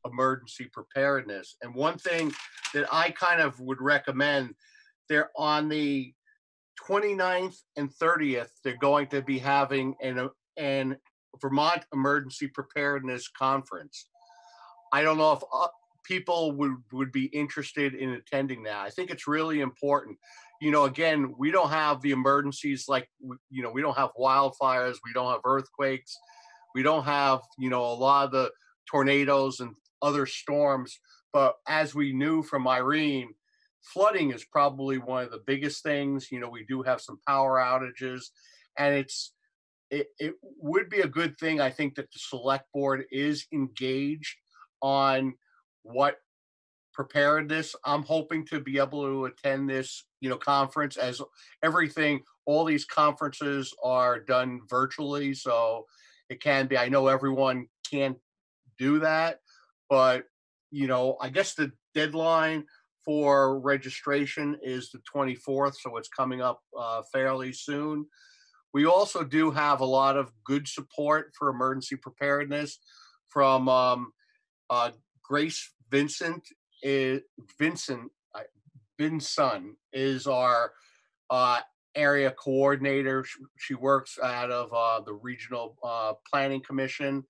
emergency preparedness. And one thing that I kind of would recommend, they're on the 29th and 30th, they're going to be having an, an Vermont Emergency Preparedness Conference. I don't know if uh, people would, would be interested in attending that. I think it's really important. You know, again, we don't have the emergencies like, you know, we don't have wildfires, we don't have earthquakes, we don't have, you know, a lot of the tornadoes and other storms. But as we knew from Irene, flooding is probably one of the biggest things. You know, we do have some power outages, and it's it, it would be a good thing, I think, that the select board is engaged on what preparedness. I'm hoping to be able to attend this, you know, conference as everything, all these conferences are done virtually. So it can be, I know everyone can't do that, but you know, I guess the deadline for registration is the 24th, so it's coming up uh, fairly soon. We also do have a lot of good support for emergency preparedness from um, uh, Grace Vincent. Is, Vincent Vinson is our uh, area coordinator. She, she, works out of uh, the Regional uh, Planning Commission.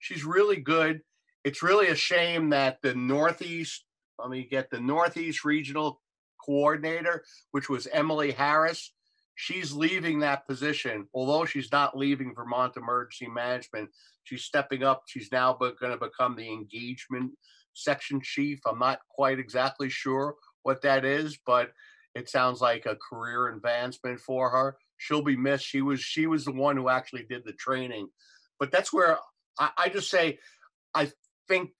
She's really good it's really a shame that the Northeast, let me get the Northeast Regional Coordinator, which was Emily Harris, she's leaving that position. Although she's not leaving Vermont Emergency Management, she's stepping up. She's now going to become the engagement section chief. I'm not quite exactly sure what that is, but it sounds like a career advancement for her. She'll be missed. She was she was the one who actually did the training. But that's where I, I just say I think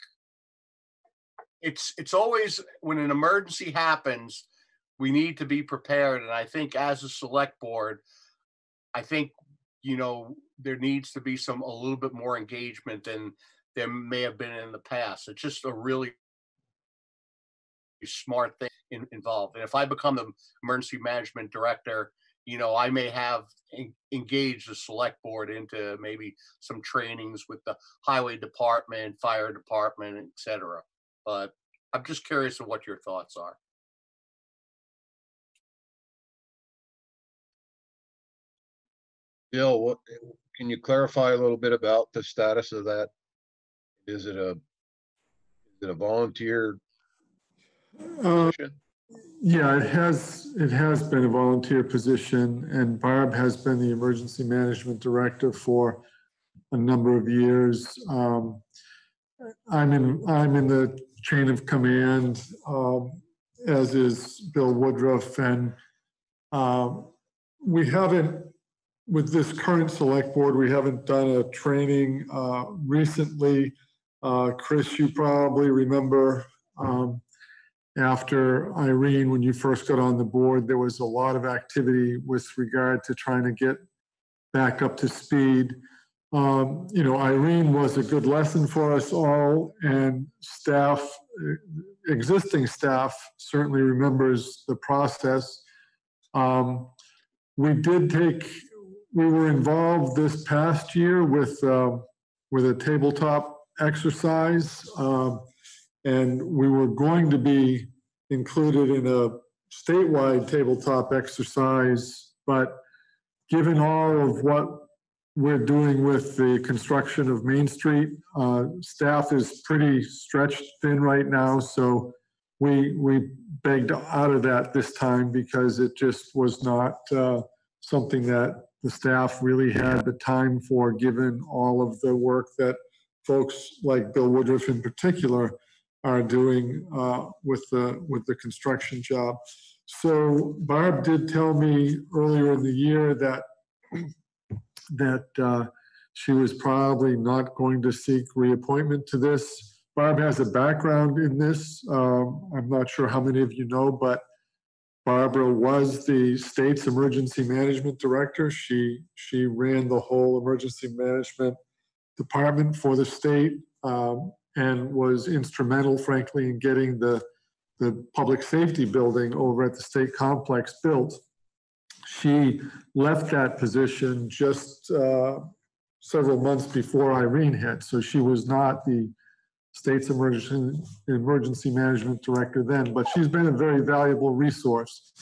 it's it's always when an emergency happens, we need to be prepared. And I think as a select board, I think you know there needs to be some a little bit more engagement than there may have been in the past. It's just a really smart thing in, involved. And if I become the emergency management director, you know, I may have en- engaged the select board into maybe some trainings with the highway department, fire department, etc. But I'm just curious of what your thoughts are.
Bill, what, can you clarify a little bit about the status of that? Is it a, is it a volunteer
Uh,
position?
Yeah, it has, it has been a volunteer position and Barb has been the emergency management director for a number of years. Um, I'm in, I'm in the chain of command, um, as is Bill Woodruff and um, we haven't, with this current select board, we haven't done a training uh, recently. Uh, Chris, you probably remember um, after Irene, when you first got on the board, there was a lot of activity with regard to trying to get back up to speed. Um, you know, Irene was a good lesson for us all, and staff, uh, existing staff, certainly remembers the process. Um, we did take, we were involved this past year with uh, with a tabletop exercise. Um, and we were going to be included in a statewide tabletop exercise, but given all of what we're doing with the construction of Main Street, uh, staff is pretty stretched thin right now, so we, we begged out of that this time because it just was not uh, something that the staff really had the time for, given all of the work that folks like Bill Woodruff in particular are doing uh, with the, with the construction job. So Barb did tell me earlier in the year that, that uh, she was probably not going to seek reappointment to this. Barb has a background in this. Um, I'm not sure how many of you know, but Barbara was the state's emergency management director. She, she ran the whole emergency management department for the state um, and was instrumental, frankly, in getting the, the public safety building over at the state complex built. She left that position just uh, several months before Irene hit, so she was not the state's emergency, emergency management director then, but she's been a very valuable resource.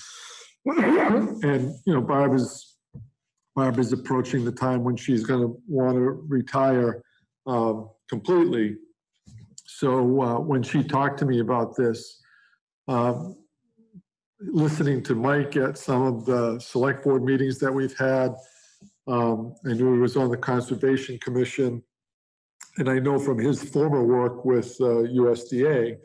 And, you know, Barb is, Barb is approaching the time when she's gonna want to retire um, completely. So uh, when she talked to me about this, um, listening to Mike at some of the select board meetings that we've had, um, I knew he was on the Conservation Commission. And I know from his former work with uh, USDA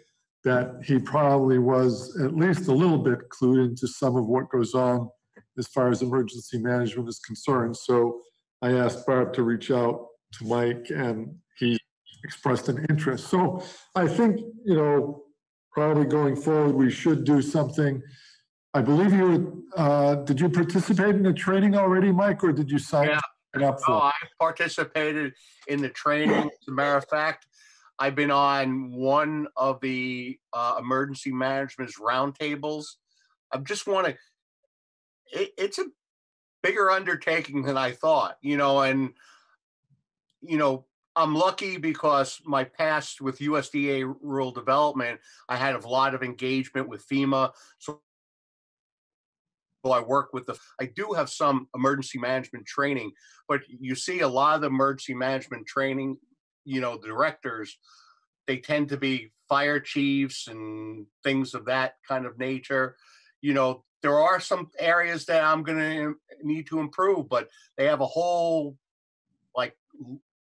that he probably was at least a little bit clued into some of what goes on as far as emergency management is concerned. So I asked Barb to reach out to Mike and he expressed an interest. So I think, you know, probably going forward, we should do something. I believe you, uh, did you participate in the training already, Mike, or did you sign
Yeah. Oh? I participated in the training. As a matter of fact, I've been on one of the uh, emergency management's roundtables. I just want to. It, it's a bigger undertaking than I thought, you know, and you know, I'm lucky because my past with USDA rural development, I had a lot of engagement with FEMA. So I work with the, I do have some emergency management training, but you see a lot of the emergency management training, you know, directors, they tend to be fire chiefs and things of that kind of nature. You know, there are some areas that I'm going to need to improve, but they have a whole like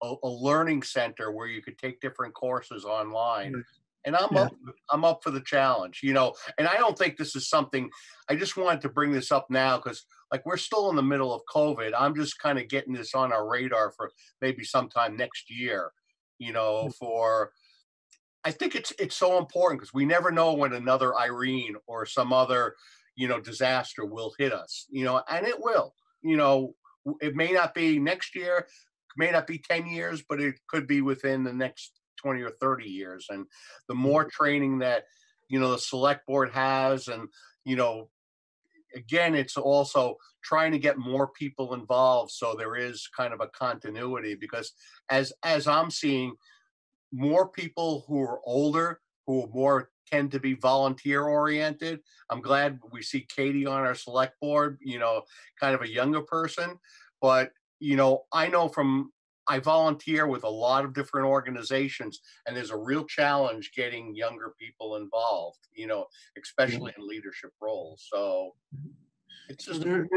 a, a learning center where you could take different courses online.
Right.
And I'm
Yeah.
up, I'm up for the challenge, you know. And I don't think this is something. I just wanted to bring this up now because, like, we're still in the middle of COVID. I'm just kind of getting this on our radar for maybe sometime next year, you know. Mm. For I think it's it's so important because we never know when another Irene or some other, you know, disaster will hit us, you know, and it will. You know, it may not be next year, may not be 10 years, but it could be within the next 20 or 30 years. And the mm-hmm. more training that, you know, the select board has, and, you know, again, it's also trying to get more people involved so there is kind of a continuity because as as I'm seeing more people who are older who are more tend to be volunteer oriented. I'm glad we see Katie on our select board, you know, kind of a younger person, but you know, I know from I volunteer with a lot of different organizations and there's a real challenge getting younger people involved, you know, especially in leadership roles. So it's just
There,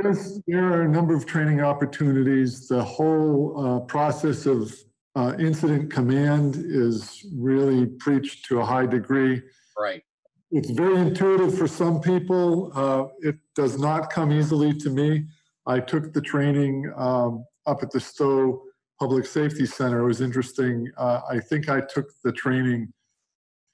there are a number of training opportunities. The whole uh, process of uh, incident command is really preached to a high degree.
right.
It's very intuitive for some people. Uh, It does not come easily to me. I took the training um, up at the Stowe Public Safety Center. It was interesting. Uh, I think I took the training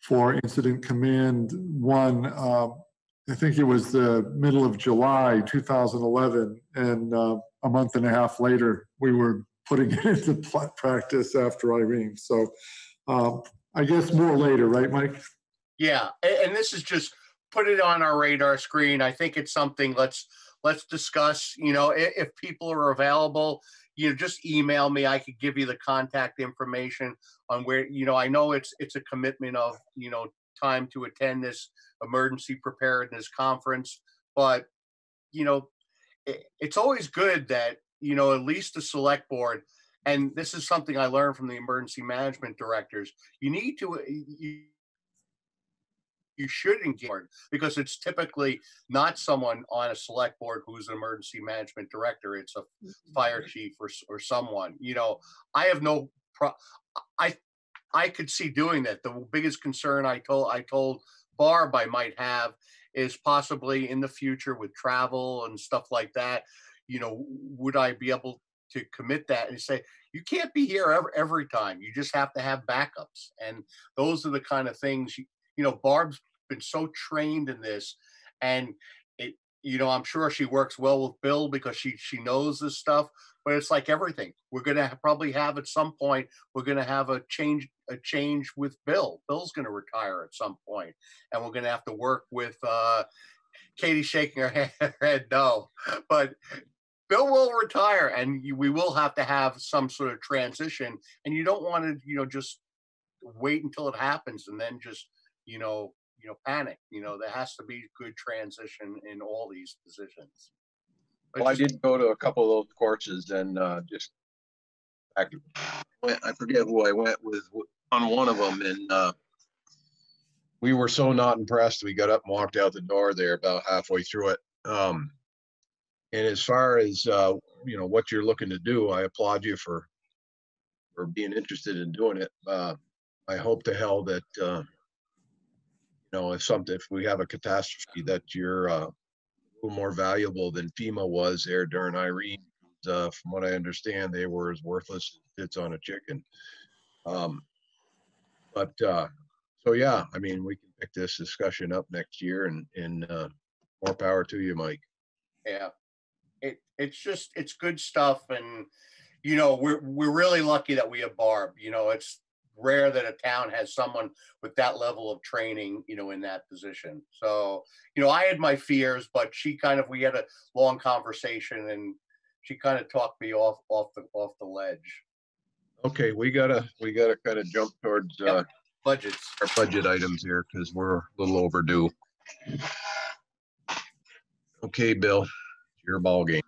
for Incident Command One. um, I think it was the middle of July 2011, and uh, a month and a half later, we were putting it into practice after Irene. So um, I guess more later, right, Mike?
Yeah, and, this is just put it on our radar screen. I think it's something let's let's discuss. You know, if people are available, you know, just email me. I could give you the contact information on where. You know, I know it's it's a commitment of you know time to attend this emergency preparedness conference, but you know, it, it's always good that you know at least the select board. And this is something I learned from the emergency management directors. You need to you, you should engage because it's typically not someone on a select board who's an emergency management director. It's a mm-hmm. fire chief or, or someone, you know, I have no pro, I, I could see doing that. The biggest concern I told, I told Barb I might have is possibly in the future with travel and stuff like that, you know, would I be able to commit that and say, you can't be here every, every time. You just have to have backups. And those are the kind of things, you, you know, Barb's been so trained in this and it, you know, I'm sure she works well with Bill because she, she knows this stuff, but it's like everything. We're going to probably have at some point, we're going to have a change, a change with Bill. Bill's going to retire at some point and we're going to have to work with, uh, Katie shaking her head, her head no, but Bill will retire and we will have to have some sort of transition and you don't want to, you know, just wait until it happens and then just, you know, you know, panic, you know, there has to be good transition in all these positions. But
Well, I did go to a couple of those courses and, uh, just. I went, I forget who I went with on one of them and, uh. We were so not impressed. We got up and walked out the door there about halfway through it. Um. And as far as, uh, you know, what you're looking to do, I applaud you for. For being interested in doing it. Uh, I hope to hell that, uh. You know, if something, if we have a catastrophe that you're, uh little more valuable than FEMA was there during Irene. Uh, from what I understand, they were as worthless as tits on a chicken. Um, but, uh, so yeah, I mean, we can pick this discussion up next year and, and, uh, more power to you, Mike.
Yeah. It, it's just, it's good stuff and, you know, we're, we're really lucky that we have Barb, you know, it's rare that a town has someone with that level of training, you know, in that position. So, you know, I had my fears, but she kind of, we had a long conversation and she kind of talked me off, off the, off the ledge.
Okay, we gotta, we gotta kind of jump towards,
Yep.
uh,
Budgets.
our budget items here because we're a little overdue. Okay, Bill, your ball game.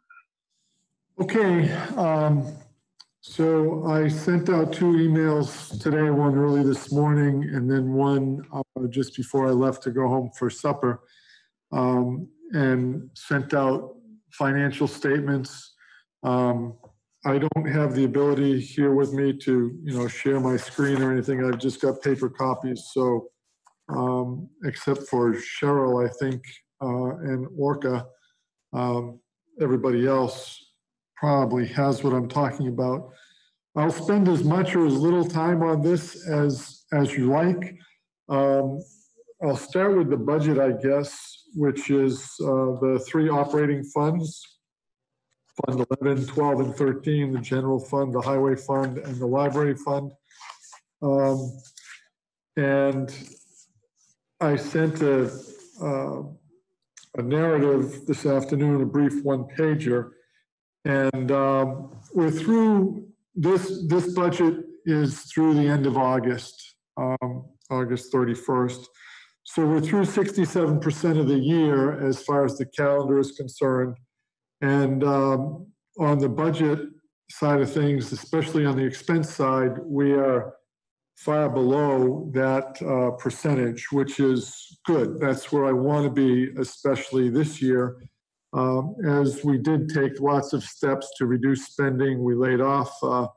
Okay, um, so I sent out two emails today, one early this morning and then one uh, just before I left to go home for supper. Um, and sent out financial statements. Um, I don't have the ability here with me to, you know, share my screen or anything. I've just got paper copies, so um, except for Cheryl, I think, uh, and ORCA, um, everybody else probably has what I'm talking about. I'll spend as much or as little time on this as, as you like. Um, I'll start with the budget, I guess, which is uh, the three operating funds. Fund 11, 12, and 13, the general fund, the highway fund, and the library fund. Um, And I sent a, uh, a narrative this afternoon, a brief one pager. And um, we're through, this, this budget is through the end of August, um, August 31st. So we're through 67% of the year as far as the calendar is concerned. And um, on the budget side of things, especially on the expense side, we are far below that uh, percentage, which is good. That's where I want to be, especially this year. Um, As we did take lots of steps to reduce spending, we laid off uh,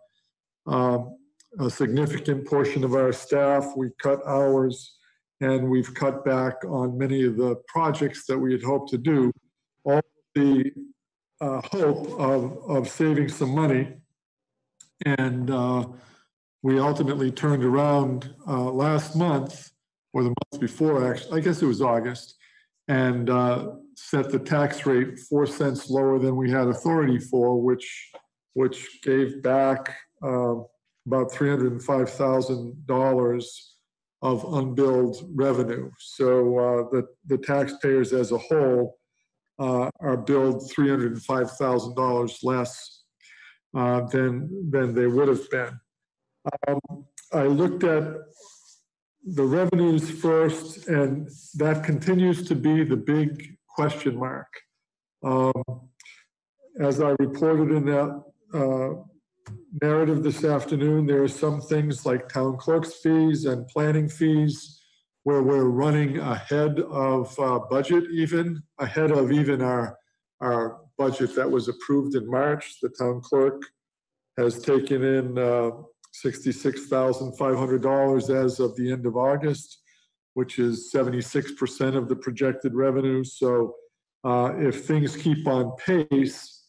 um, a significant portion of our staff, we cut hours, and we've cut back on many of the projects that we had hoped to do. All the uh, hope of, of saving some money. And uh, we ultimately turned around uh, last month, or the month before, actually, I guess it was August, and uh, set the tax rate four cents lower than we had authority for, which, which gave back uh, about $305,000 of unbilled revenue. So uh, the, the taxpayers as a whole uh, are billed $305,000 less uh, than, than they would have been. Um, I looked at the revenues first, and that continues to be the big question mark. Um, As I reported in that uh, narrative this afternoon, there are some things like town clerk's fees and planning fees where we're running ahead of uh, budget even, ahead of even our, our budget that was approved in March. The town clerk has taken in uh, $66,500 as of the end of August, which is 76% of the projected revenue. So uh, if things keep on pace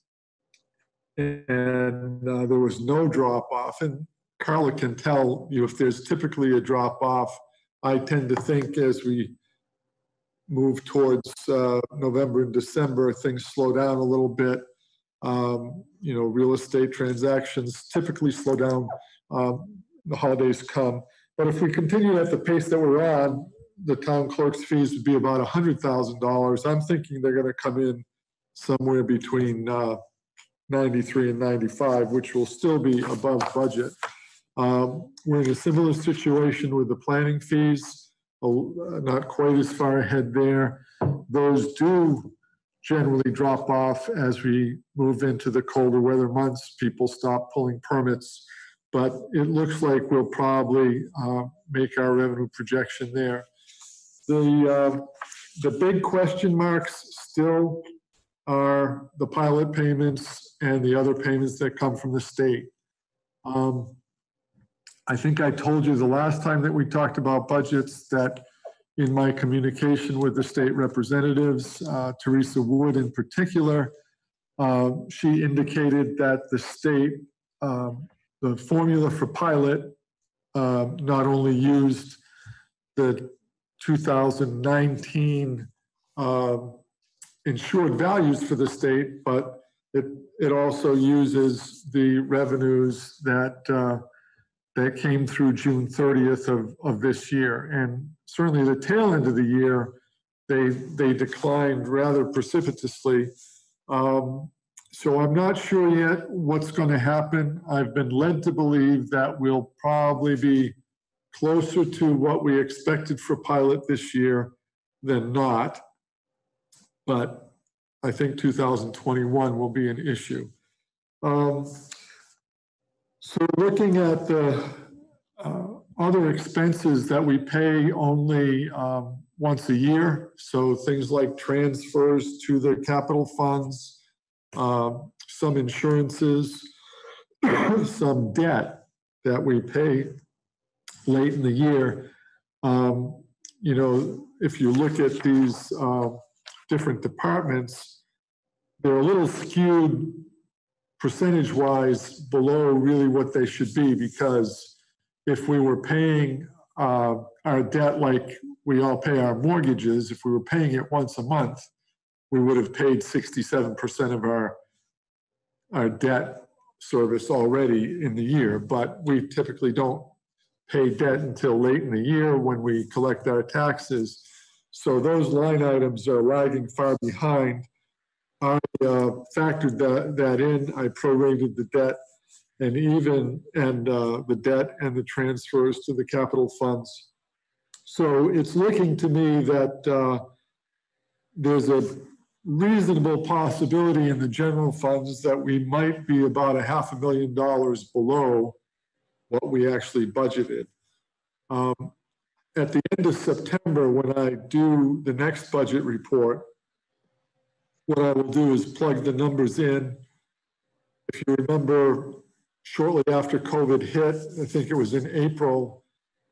and uh, there was no drop off, and Carla can tell you if there's typically a drop off, I tend to think as we move towards uh, November and December, things slow down a little bit. Um, You know, real estate transactions typically slow down, um, the holidays come. But if we continue at the pace that we're on, the town clerk's fees would be about $100,000. I'm thinking they're going to come in somewhere between uh, 93 and 95, which will still be above budget. Um, We're in a similar situation with the planning fees, a- not quite as far ahead there. Those do generally drop off as we move into the colder weather months. People stop pulling permits. But it looks like we'll probably uh, make our revenue projection there. The, uh, the big question marks still are the PILOT payments and the other payments that come from the state. Um, I think I told you the last time that we talked about budgets that in my communication with the state representatives, uh, Theresa Wood in particular, uh, she indicated that the state, um, the formula for PILOT uh, not only used the 2019 um, insured values for the state, but it, it also uses the revenues that, uh, that came through June 30th of, of this year. And certainly the tail end of the year, they, they declined rather precipitously. Um, So I'm not sure yet what's going to happen. I've been led to believe that we'll probably be closer to what we expected for PILOT this year than not. But I think 2021 will be an issue. Um, So looking at the uh, other expenses that we pay only um, once a year, so things like transfers to the capital funds, um, some insurances, some debt that we pay late in the year. Um, You know, if you look at these uh, different departments, they're a little skewed percentage-wise below really what they should be, because if we were paying uh, our debt like we all pay our mortgages, if we were paying it once a month, we would have paid 67% of our, our debt service already in the year, but we typically don't pay debt until late in the year when we collect our taxes. So those line items are lagging far behind. I uh, factored that, that in, I prorated the debt and even, and uh, the debt and the transfers to the capital funds. So it's looking to me that uh, there's a reasonable possibility in the general funds that we might be about a half a million dollars below what we actually budgeted. Um, At the end of September, when I do the next budget report, what I will do is plug the numbers in. If you remember, shortly after COVID hit, I think it was in April,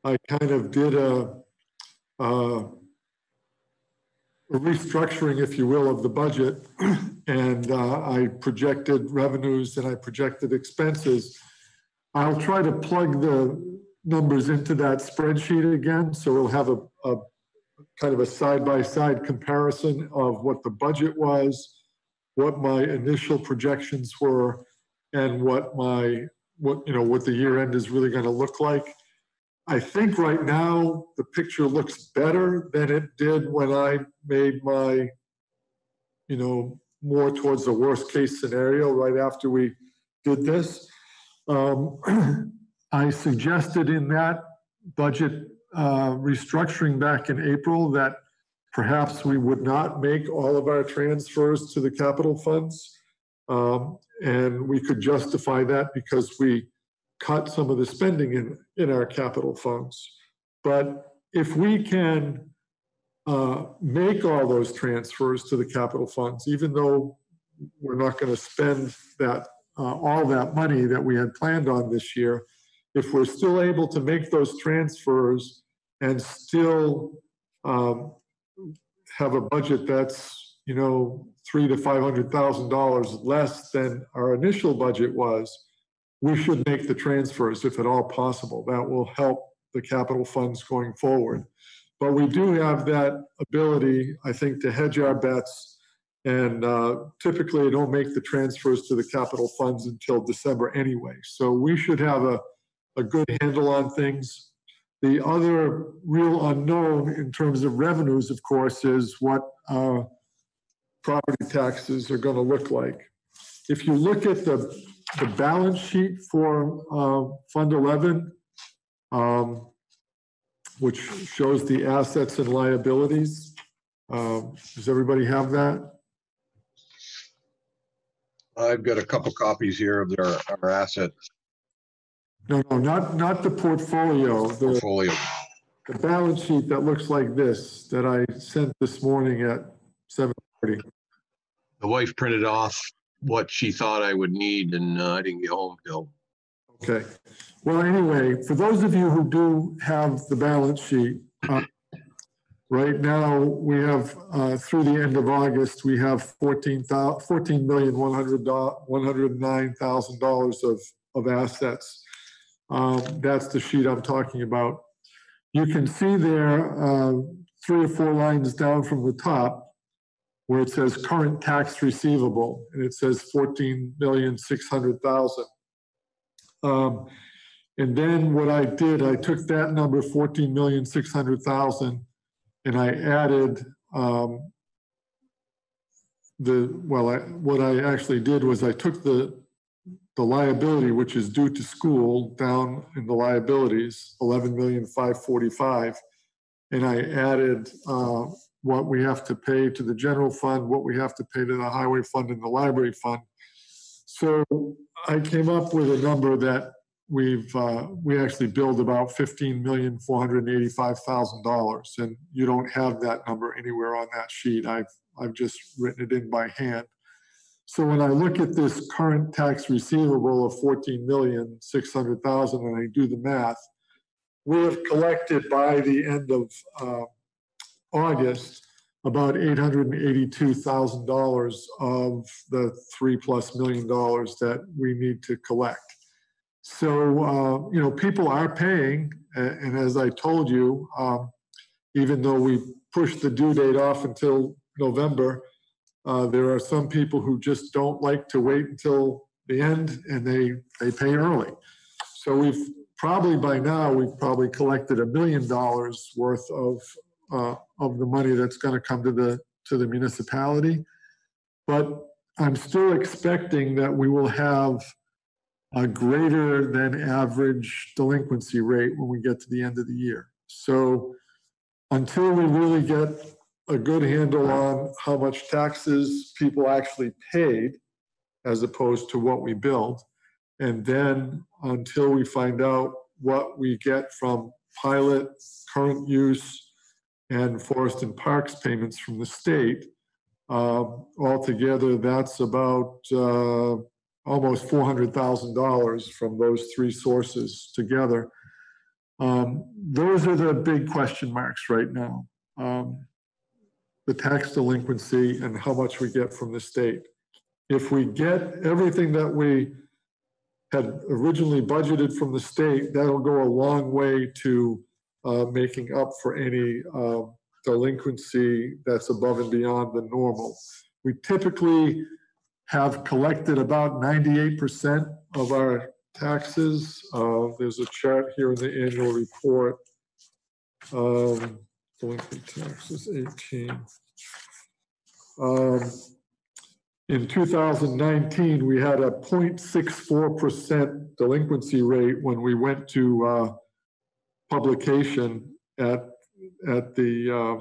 I kind of did a, a restructuring, if you will, of the budget. And uh, I projected revenues and I projected expenses. I'll try to plug the numbers into that spreadsheet again, so we'll have a, a kind of a side-by-side comparison of what the budget was, what my initial projections were, and what my, what, you know, what the year end is really gonna look like. I think right now, the picture looks better than it did when I made my, you know, more towards the worst-case scenario right after we did this. Um, I suggested in that budget uh, restructuring back in April that perhaps we would not make all of our transfers to the capital funds. Um, And we could justify that because we cut some of the spending in, in our capital funds. But if we can uh, make all those transfers to the capital funds, even though we're not going to spend that, uh, all that money that we had planned on this year, if we're still able to make those transfers and still um, have a budget that's, you know, three to five hundred thousand dollars less than our initial budget was, we should make the transfers if at all possible. That will help the capital funds going forward. But we do have that ability, I think, to hedge our bets. And uh, typically, I don't make the transfers to the capital funds until December anyway. So we should have a, a good handle on things. The other real unknown in terms of revenues, of course, is what uh, property taxes are going to look like. If you look at the, the balance sheet for uh, Fund 11, um, which shows the assets and liabilities, um, does everybody have that?
I've got a couple copies here of their, our asset
No, no, not, not the portfolio, the,
portfolio.
the balance sheet that looks like this, that I sent this morning at 7:30.
The wife printed off what she thought I would need and uh, I didn't get home till,
Okay, well, anyway, for those of you who do have the balance sheet, uh, right now, we have, uh, through the end of August, we have fourteen fourteen million, one hundred, one hundred nine thousand dollars of, of assets. Um, That's the sheet I'm talking about. You can see there, uh, three or four lines down from the top, where it says current tax receivable, and it says fourteen million, six hundred thousand. Um, and then what I did, I took that number, fourteen million, six hundred thousand, and I added, um, the, well, I, what I actually did was I took the, the liability, which is due to school, down in the liabilities, eleven million, five forty-five. And I added, uh, what we have to pay to the general fund, what we have to pay to the highway fund and the library fund. So I came up with a number that we've, uh, we actually billed about fifteen million, four hundred and eighty-five thousand dollars. And you don't have that number anywhere on that sheet. I've, I've just written it in by hand. So when I look at this current tax receivable of fourteen million, six hundred thousand, and I do the math, we have collected by the end of, uh, August, about eight hundred and eighty-two thousand dollars of the three plus million dollars that we need to collect. So, uh, you know, people are paying, and as I told you, um, even though we pushed the due date off until November, uh, there are some people who just don't like to wait until the end and they, they pay early. So we've probably by now, we've probably collected a million dollars worth of, uh, of the money that's going to come to the, to the municipality. But I'm still expecting that we will have a greater than average delinquency rate when we get to the end of the year. So until we really get a good handle on how much taxes people actually paid as opposed to what we billed, and then until we find out what we get from PILOT, current use, and forest and parks payments from the state, um, altogether, that's about uh, almost four hundred thousand dollars from those three sources together. Um, those are the big question marks right now. Um, the tax delinquency and how much we get from the state. If we get everything that we had originally budgeted from the state, that'll go a long way to uh, making up for any uh, delinquency that's above and beyond the normal. We typically have collected about 98% of our taxes. Uh, There's a chart here in the annual report. Um, Delinquent taxes 18. Um, In 2019, we had a 0.64% delinquency rate when we went to uh, publication at, at the, uh,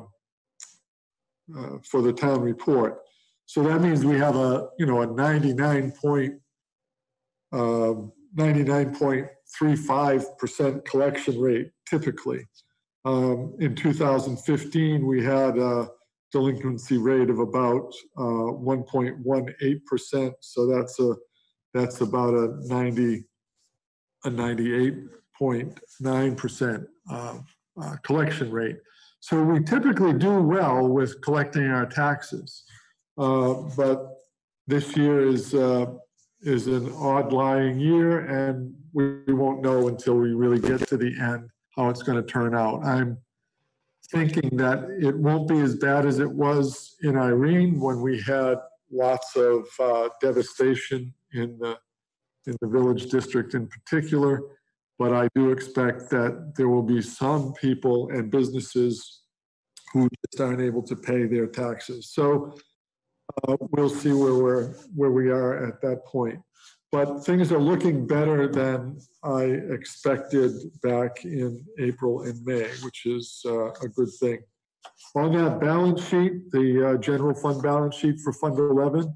uh, for the town report. So that means we have a, you know, a 99 point, um, 99.35% collection rate typically. Um, in 2015, we had a delinquency rate of about uh, 1.18%. So that's a that's about a 90 a 98.9% uh, uh, collection rate. So we typically do well with collecting our taxes. Uh, but this year is uh, is an odd lying year, and we, we won't know until we really get to the end how it's going to turn out. I'm thinking that it won't be as bad as it was in Irene when we had lots of uh, devastation in the in the village district in particular. But I do expect that there will be some people and businesses who just aren't able to pay their taxes. So uh, we'll see where we're where we are at that point. But things are looking better than I expected back in April and May, which is uh, a good thing. On that balance sheet, the uh, general fund balance sheet for Fund 11,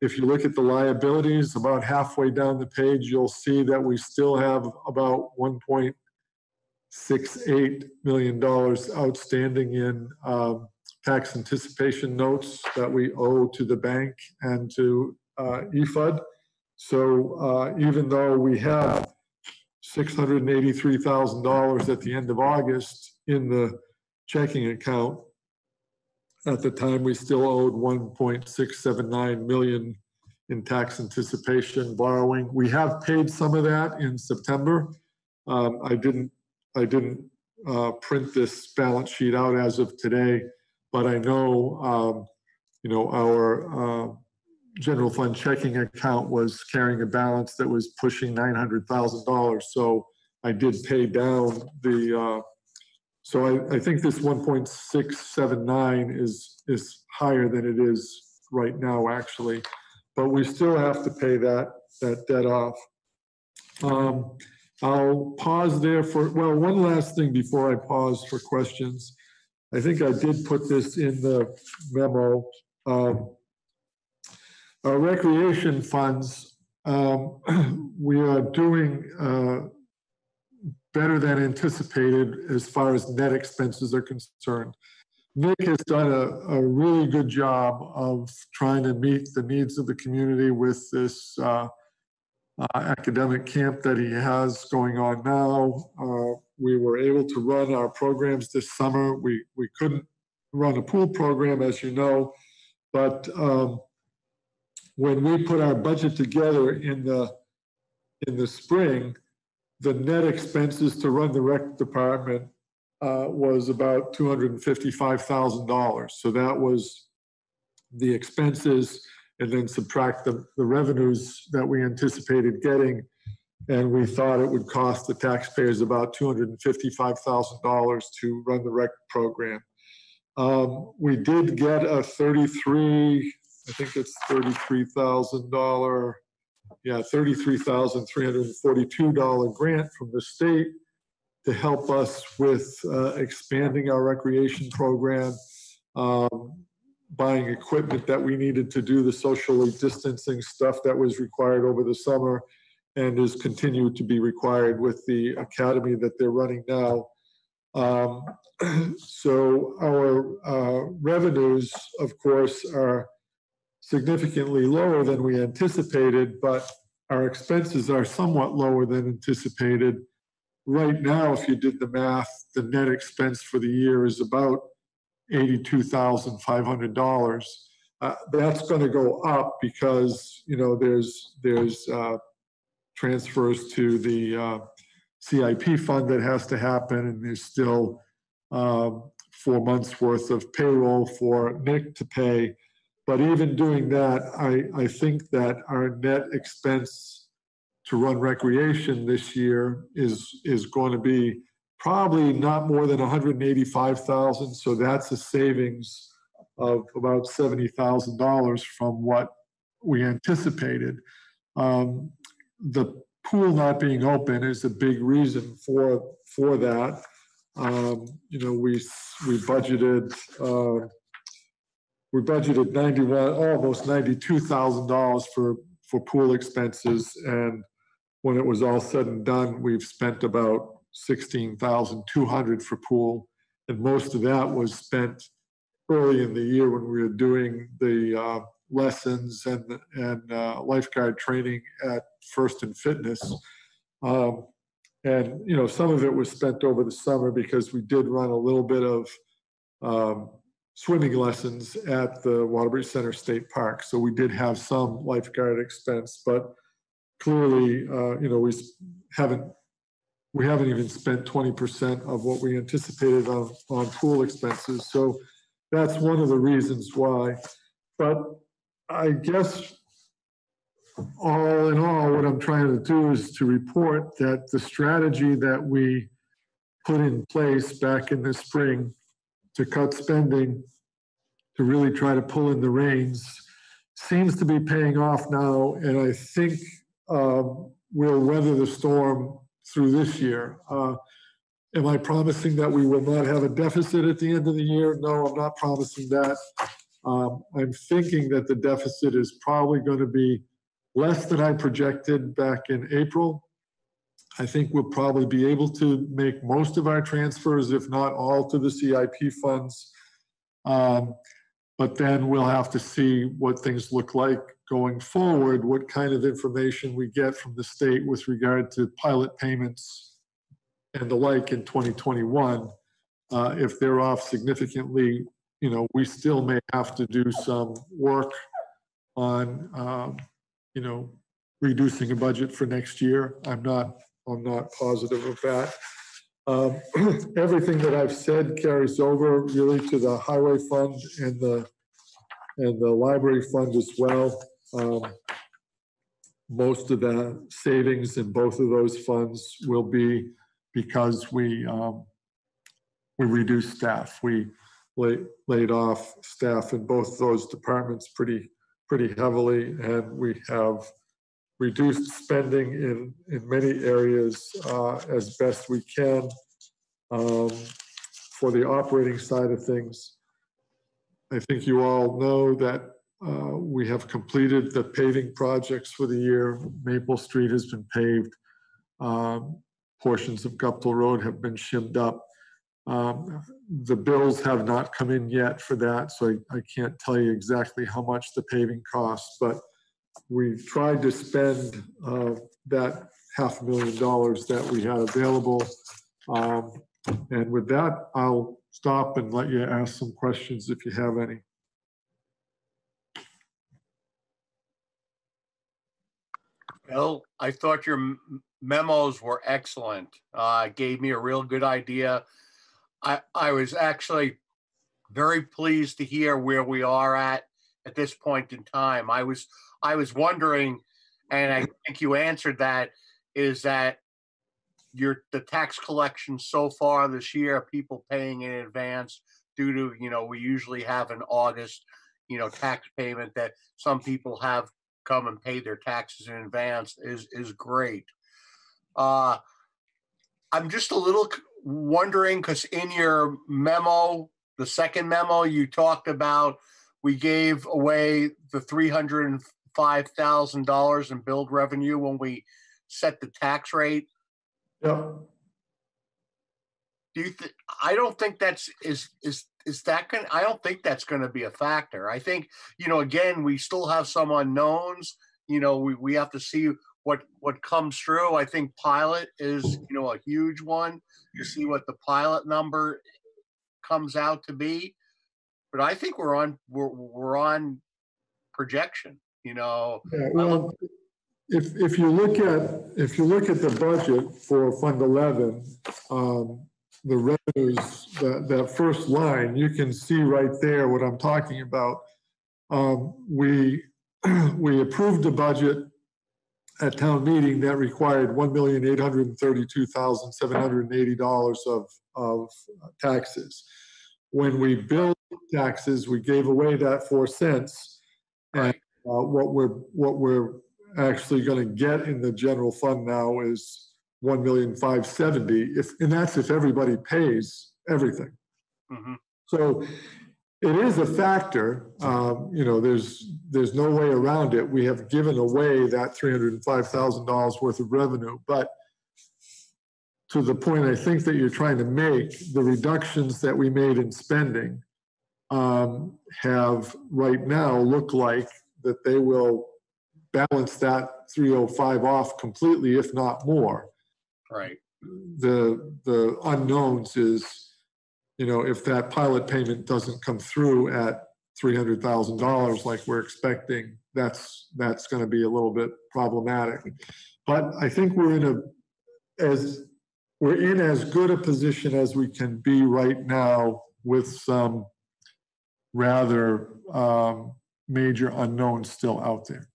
if you look at the liabilities, about halfway down the page, you'll see that we still have about $1.68 million outstanding in um, tax anticipation notes that we owe to the bank and to uh, EFUD. So uh, even though we have $683,000 at the end of August in the checking account, at the time, we still owed 1.679 million in tax anticipation borrowing. We have paid some of that in September. Um, I didn't, I didn't uh, print this balance sheet out as of today, but I know, um, you know, our uh, general fund checking account was carrying a balance that was pushing $900,000. So I did pay down the, uh, so I, I think this 1.679 is, is higher than it is right now, actually. But we still have to pay that, that debt off. Um, I'll pause there for, well, one last thing before I pause for questions. I think I did put this in the memo. Um, our recreation funds, um, we are doing uh, better than anticipated as far as net expenses are concerned. Nick has done a, a really good job of trying to meet the needs of the community with this uh, uh, academic camp that he has going on now. Uh, we were able to run our programs this summer. We, we couldn't run a pool program, as you know, but um, when we put our budget together in the, in the spring, the net expenses to run the rec department uh, was about $255,000. So that was the expenses and then subtract the, the revenues that we anticipated getting. And we thought it would cost the taxpayers about $255,000 to run the rec program. Um, we did get a 33, I think it's $33,000 yeah, $33,342 grant from the state to help us with uh, expanding our recreation program, um, buying equipment that we needed to do the socially distancing stuff that was required over the summer and is continued to be required with the academy that they're running now. Um, so our uh, revenues, of course, are significantly lower than we anticipated, but our expenses are somewhat lower than anticipated. Right now, if you did the math, the net expense for the year is about $82,500. Uh, that's going to go up because, you know, there's, there's uh, transfers to the uh, CIP fund that has to happen, and there's still um, four months worth of payroll for Nick to pay. But even doing that, I, I think that our net expense to run recreation this year is, is going to be probably not more than 185,000. So that's a savings of about $70,000 from what we anticipated. Um, the pool not being open is a big reason for for that. Um, you know, we we budgeted uh, we budgeted 91, almost $92,000 for, for pool expenses. And when it was all said and done, we've spent about sixteen thousand two hundred for pool. And most of that was spent early in the year when we were doing the uh, lessons and, and uh, lifeguard training at First in Fitness. Um, And, you know, some of it was spent over the summer because we did run a little bit of um, swimming lessons at the Waterbury Center State Park. So we did have some lifeguard expense, but clearly, uh, you know, we haven't, we haven't even spent twenty percent of what we anticipated on, on pool expenses. So that's one of the reasons why. But I guess all in all, what I'm trying to do is to report that the strategy that we put in place back in the spring to cut spending, to really try to pull in the reins, seems to be paying off now. And I think um, we'll weather the storm through this year. Uh, Am I promising that we will not have a deficit at the end of the year? No, I'm not promising that. Um, I'm thinking that the deficit is probably going to be less than I projected back in April. I think we'll probably be able to make most of our transfers, if not all, to the CIP funds. Um, But then we'll have to see what things look like going forward, what kind of information we get from the state with regard to PILOT payments and the like in 2021. Uh, If they're off significantly, you know, we still may have to do some work on, um, you know, reducing a budget for next year. I'm not, I'm not positive of that. Um, Everything that I've said carries over really to the highway fund and the, and the library fund as well. Um, Most of the savings in both of those funds will be because we, um, we reduced staff. We laid, laid off staff in both those departments pretty, pretty heavily, and we have reduced spending in, in many areas uh, as best we can. Um, For the operating side of things, I think you all know that uh, we have completed the paving projects for the year. Maple Street has been paved. Um, Portions of Guptil Road have been shimmed up. Um, The bills have not come in yet for that, so I, I can't tell you exactly how much the paving costs, but we tried to spend uh, that half a million dollars that we had available. Um, And with that, I'll stop and let you ask some questions if you have any.
Bill, I thought your memos were excellent. Uh, gave me a real good idea. I, I was actually very pleased to hear where we are at at this point in time. I was, I was wondering, and I think you answered that, is that your, the tax collection so far this year, people paying in advance due to, you know, we usually have an August, you know, tax payment that some people have come and pay their taxes in advance is is great. Uh, I'm just a little wondering because in your memo, the second memo, you talked about we gave away the three hundred and five thousand dollars in build revenue when we set the tax rate.
Yep.
Do you? Th- I don't think that's is is is that going? to I don't think that's going to be a factor. I think you know. Again, we still have some unknowns. You know, we we have to see what what comes through. I think PILOT is you know a huge one to see what the PILOT number comes out to be. But I think we're on we're we're on projection. You know,
Yeah, well, if, if you look at, if you look at the budget for Fund 11, um, the revenues, that, that first line, you can see right there what I'm talking about. Um, We, we approved a budget at town meeting that required $1,832,780 of, of taxes. When we billed taxes, we gave away that four cents. And uh, what we're, what we're actually going to get in the general fund now is one million five seventy, if, and that's if everybody pays everything.
mhm.
So it is a factor, um, you know, there's, there's no way around it. We have given away that three hundred and five thousand dollars worth of revenue, but to the point I think that you're trying to make, the reductions that we made in spending um, have right now look like that they will balance that 305 off completely, if not more.
Right.
The, the unknowns is, you know, if that PILOT payment doesn't come through at $300,000 like we're expecting, that's, that's going to be a little bit problematic. But I think we're in a, as, we're in as good a position as we can be right now with some rather um, major unknowns still out there.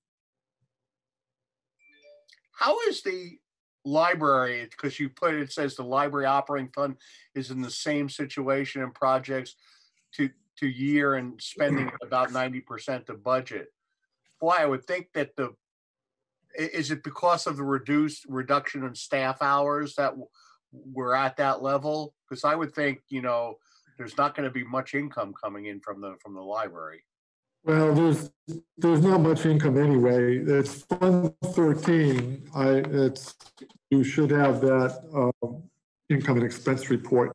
How is the library, because you put, it says the library operating fund is in the same situation and projects to, to year and spending about ninety percent of budget. Boy, I would think that the, is it because of the reduced, reduction in staff hours that we're at that level? Because I would think, you know, there's not going to be much income coming in from the, from the library.
Well, there's, there's not much income anyway. It's Fund 13. I, it's, you should have that um, income and expense report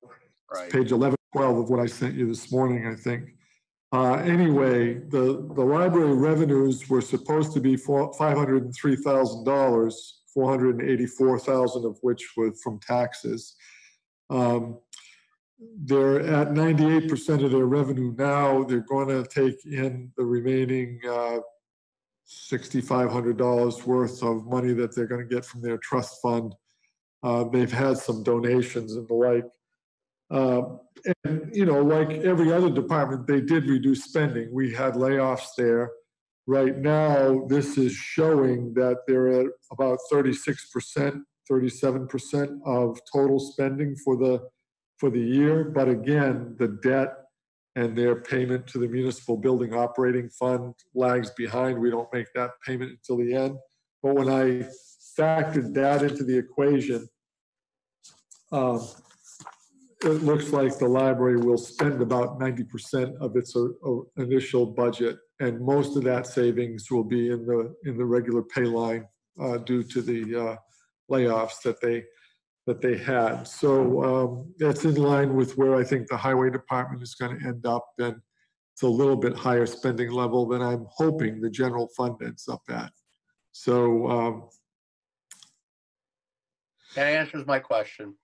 Right.
page 11, 12 of what I sent you this morning, I think. Uh, Anyway, the, the library revenues were supposed to be four- $503,000, 484,000 of which were from taxes. Um, They're at 98% of their revenue now. They're going to take in the remaining uh, $6,500 worth of money that they're going to get from their trust fund. Uh, They've had some donations and the like. Um, And, you know, like every other department, they did reduce spending. We had layoffs there. Right now, this is showing that they're at about 36%, 37% of total spending for the, for the year. But again, the debt and their payment to the municipal building operating fund lags behind. We don't make that payment until the end. But when I factored that into the equation, um, it looks like the library will spend about ninety percent of its uh, uh, initial budget. And most of that savings will be in the, in the regular pay line uh, due to the uh, layoffs that they, that they had. So um, that's in line with where I think the highway department is going to end up. And it's a little bit higher spending level than I'm hoping the general fund ends up at. So um,
That answers my question.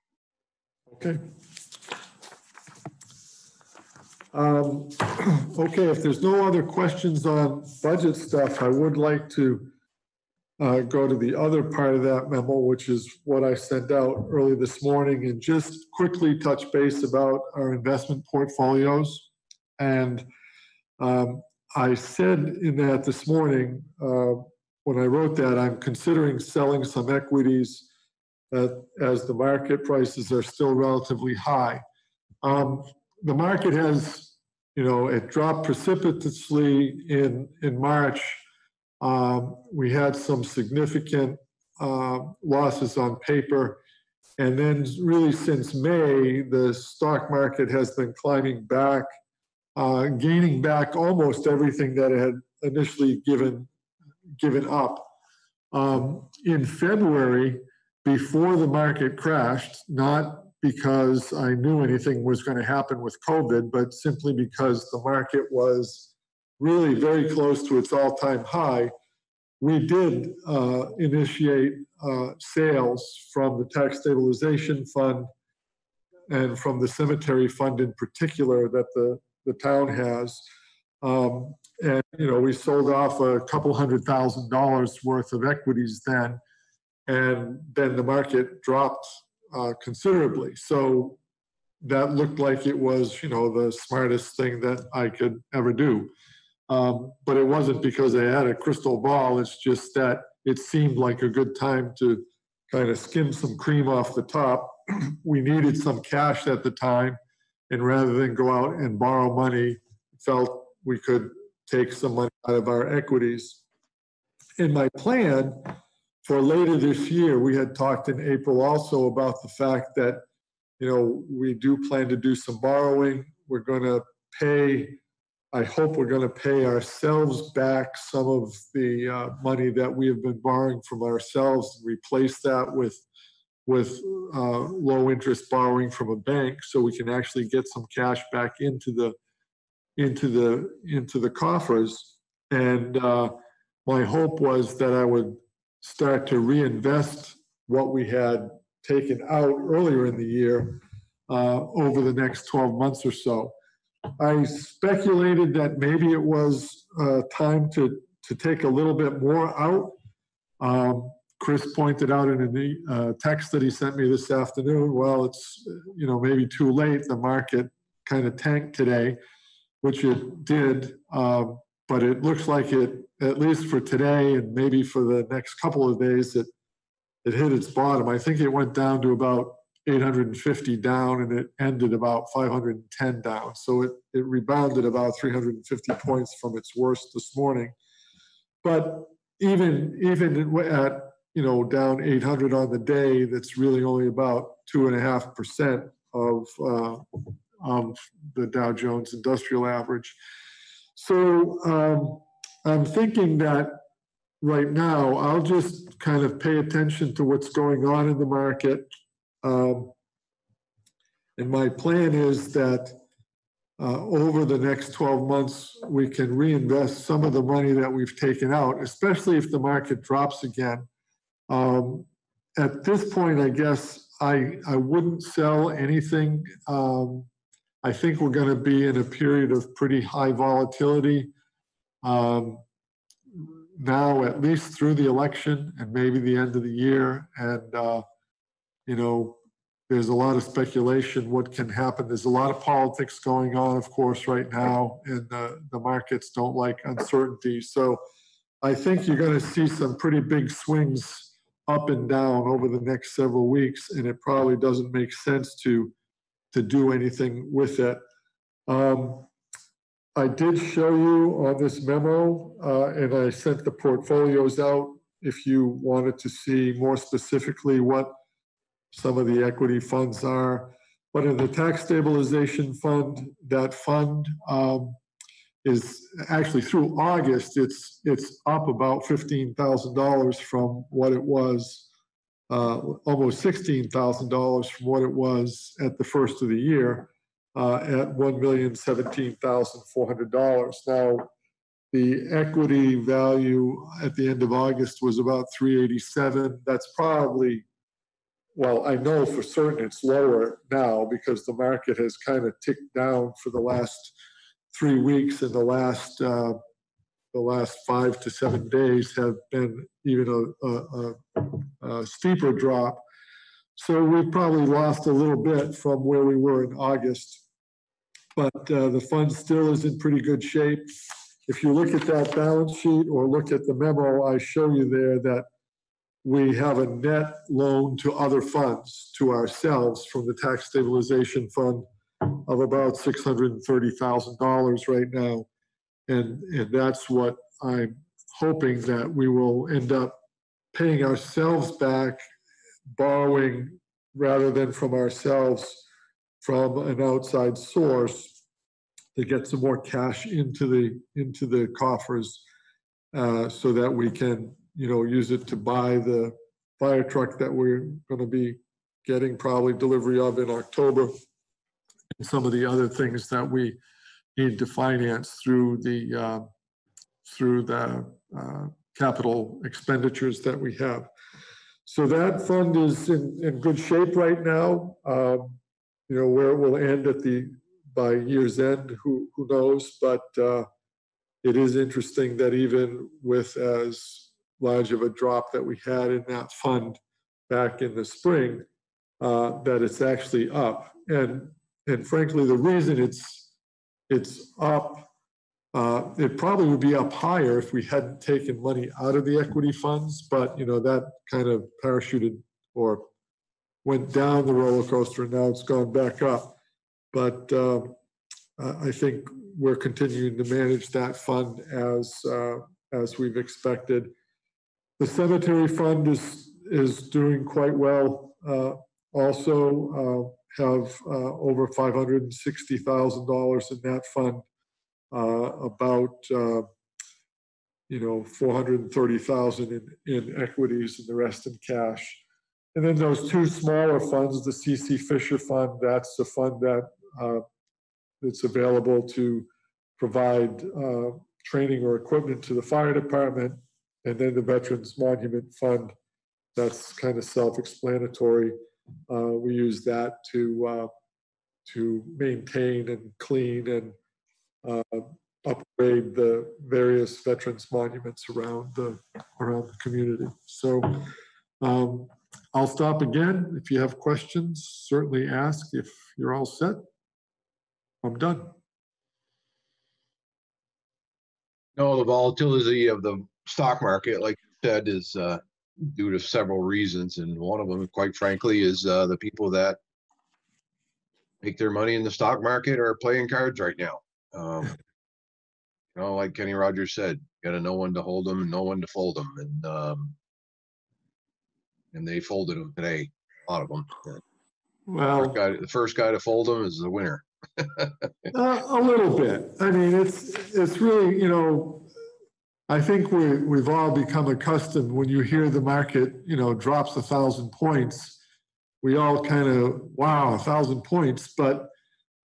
Okay. Um, Okay, if there's no other questions on budget stuff, I would like to uh, go to the other part of that memo, which is what I sent out early this morning, and just quickly touch base about our investment portfolios. And um, I said in that this morning, uh, when I wrote that, I'm considering selling some equities as the market prices are still relatively high. Um, The market has, you know, it dropped precipitously in, in March. Um, We had some significant uh, losses on paper. And then really since May, the stock market has been climbing back, uh, gaining back almost everything that it had initially given, given up. Um, In February, before the market crashed, not because I knew anything was going to happen with COVID, but simply because the market was really very close to its all-time high. We did uh, initiate uh, sales from the tax stabilization fund and from the cemetery fund in particular that the, the town has. Um, And, you know, we sold off a couple hundred thousand dollars worth of equities then. And then the market dropped uh, considerably. So that looked like it was, you know, the smartest thing that I could ever do. Um, but it wasn't because I had a crystal ball. It's just that it seemed like a good time to kind of skim some cream off the top. we needed some cash at the time. And rather than go out and borrow money, felt we could take some money out of our equities. In my plan, for later this year, we had talked in April also about the fact that, you know, we do plan to do some borrowing. We're going to pay, I hope we're going to pay ourselves back some of the uh, money that we have been borrowing from ourselves, replace that with with uh, low interest borrowing from a bank so we can actually get some cash back into the into the into the coffers. And uh, my hope was that i would start to reinvest what we had taken out earlier in the year uh, over the next 12 months or so i speculated that maybe it was uh, time to to take a little bit more out um, Chris pointed out in a uh, text that he sent me this afternoon, well, it's, you know, maybe too late. The market kind of tanked today, which it did. Um, but it looks like it, at least for today and maybe for the next couple of days, it, it hit its bottom. I think it went down to about 850 down and it ended about 510 down. So it, it rebounded about 350 points from its worst this morning. But even, even at you know, down 800 on the day, that's really only about two and a half percent of, uh, of the Dow Jones Industrial Average. So um, I'm thinking that right now I'll just kind of pay attention to what's going on in the market. Um, and my plan is that uh, over the next 12 months, we can reinvest some of the money that we've taken out, especially if the market drops again. Um, at this point, I guess I, I wouldn't sell anything. Um, I think we're going to be in a period of pretty high volatility um, now, at least through the election and maybe the end of the year. And, uh, you know, there's a lot of speculation what can happen. There's a lot of politics going on, of course, right now, and the, the markets don't like uncertainty. So I think you're going to see some pretty big swings up and down over the next several weeks, and it probably doesn't make sense to to do anything with it. Um, I did show you on this memo, uh, and I sent the portfolios out if you wanted to see more specifically what some of the equity funds are. But in the tax stabilization fund, that fund um, is actually through August, it's it's up about fifteen thousand dollars from what it was, uh, almost sixteen thousand dollars from what it was at the first of the year, uh, at one million seventeen thousand four hundred dollars. Now, the equity value at the end of August was about three eighty seven. That's probably well, I know for certain it's lower now because the market has kind of ticked down for the last three weeks in the last uh, the last five to seven days have been even a, a, a, a steeper drop. So we've probably lost a little bit from where we were in August, but uh, the fund still is in pretty good shape. If you look at that balance sheet or look at the memo I show you there, that we have a net loan to other funds to ourselves from the tax stabilization fund of about $630,000 right now. And, and that's what I'm hoping that we will end up paying ourselves back, borrowing rather than from ourselves from an outside source to get some more cash into the into the coffers uh, so that we can you know use it to buy the fire truck that we're going to be getting probably delivery of in October and some of the other things that we need to finance through the uh, through the uh, capital expenditures that we have. So that fund is in, in good shape right now. Um, you know where it will end at the by year's end, who who knows? But uh, it is interesting that even with as large of a drop that we had in that fund back in the spring, uh, that it's actually up. And and frankly, the reason it's it's up, uh, it probably would be up higher if we hadn't taken money out of the equity funds. But you know that kind of parachuted or went down the roller coaster, and now it's gone back up. But uh, I think we're continuing to manage that fund as uh, as we've expected. The cemetery fund is is doing quite well. Uh, also, uh, have uh, over $560,000 in that fund, uh, about uh, you know 430,000 in, in equities and the rest in cash. And then those two smaller funds, the CC Fisher Fund, that's the fund that, uh, that's available to provide, uh, training or equipment to the fire department. And then the Veterans Monument Fund, that's kind of self-explanatory. Uh, we use that to, uh, to maintain and clean and, uh, upgrade the various veterans monuments around the, around the community. So, um, I'll stop again. If you have questions, certainly ask. If you're all set, I'm done.
No, the volatility of the stock market, like you said, is uh, due to several reasons, and one of them, quite frankly, is uh, the people that make their money in the stock market are playing cards right now. Um, you know, like Kenny Rogers said, you got to know when to hold them and know when to fold them, and um, and they folded them today, a lot of them. The
Well.
first guy, the first guy to fold them is the winner.
Uh, a little bit. I mean, it's, it's really, you know, I think we, we've all become accustomed when you hear the market, you know, drops a thousand points. We all kind of, wow, a thousand points, but,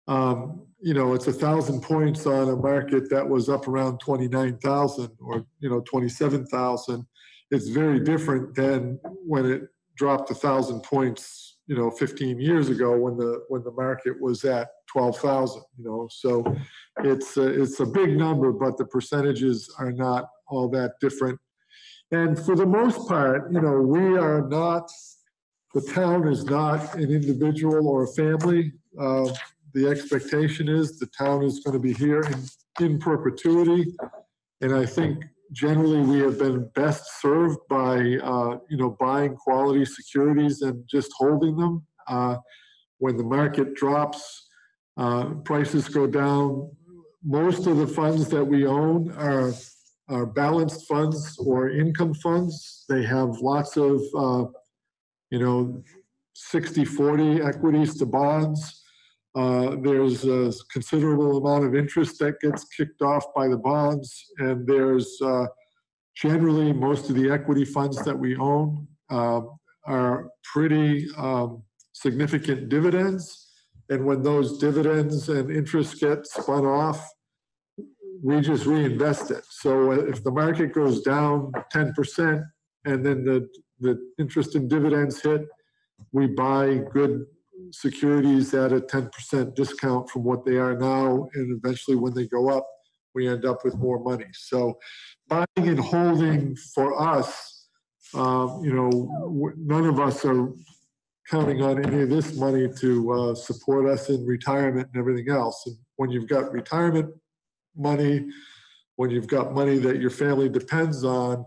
um, you know, it's a thousand points on a market that was up around 29,000 or, you know, 27,000. It's very different than when it dropped a thousand points, you know, 15 years ago when the, when the market was at 12,000, you know, so it's, a- it's a big number, but the percentages are not all that different. And for the most part, you know, we are not, the town is not an individual or a family. Uh, The expectation is the town is going to be here in, in perpetuity. And I think generally we have been best served by, uh, you know, buying quality securities and just holding them. Uh, When the market drops, uh, prices go down. Most of the funds that we own are, are balanced funds or income funds. They have lots of, uh, you know, 60, 40 equities to bonds. Uh, There's a considerable amount of interest that gets kicked off by the bonds. And there's uh, generally, most of the equity funds that we own um, are pretty um, significant dividends. And when those dividends and interest get spun off, we just reinvest it. So if the market goes down 10% and then the, the interest and dividends hit, we buy good securities at a 10% discount from what they are now. And eventually when they go up, we end up with more money. So buying and holding for us, um, you know, none of us are counting on any of this money to uh, support us in retirement and everything else. And when you've got retirement money, when you've got money that your family depends on,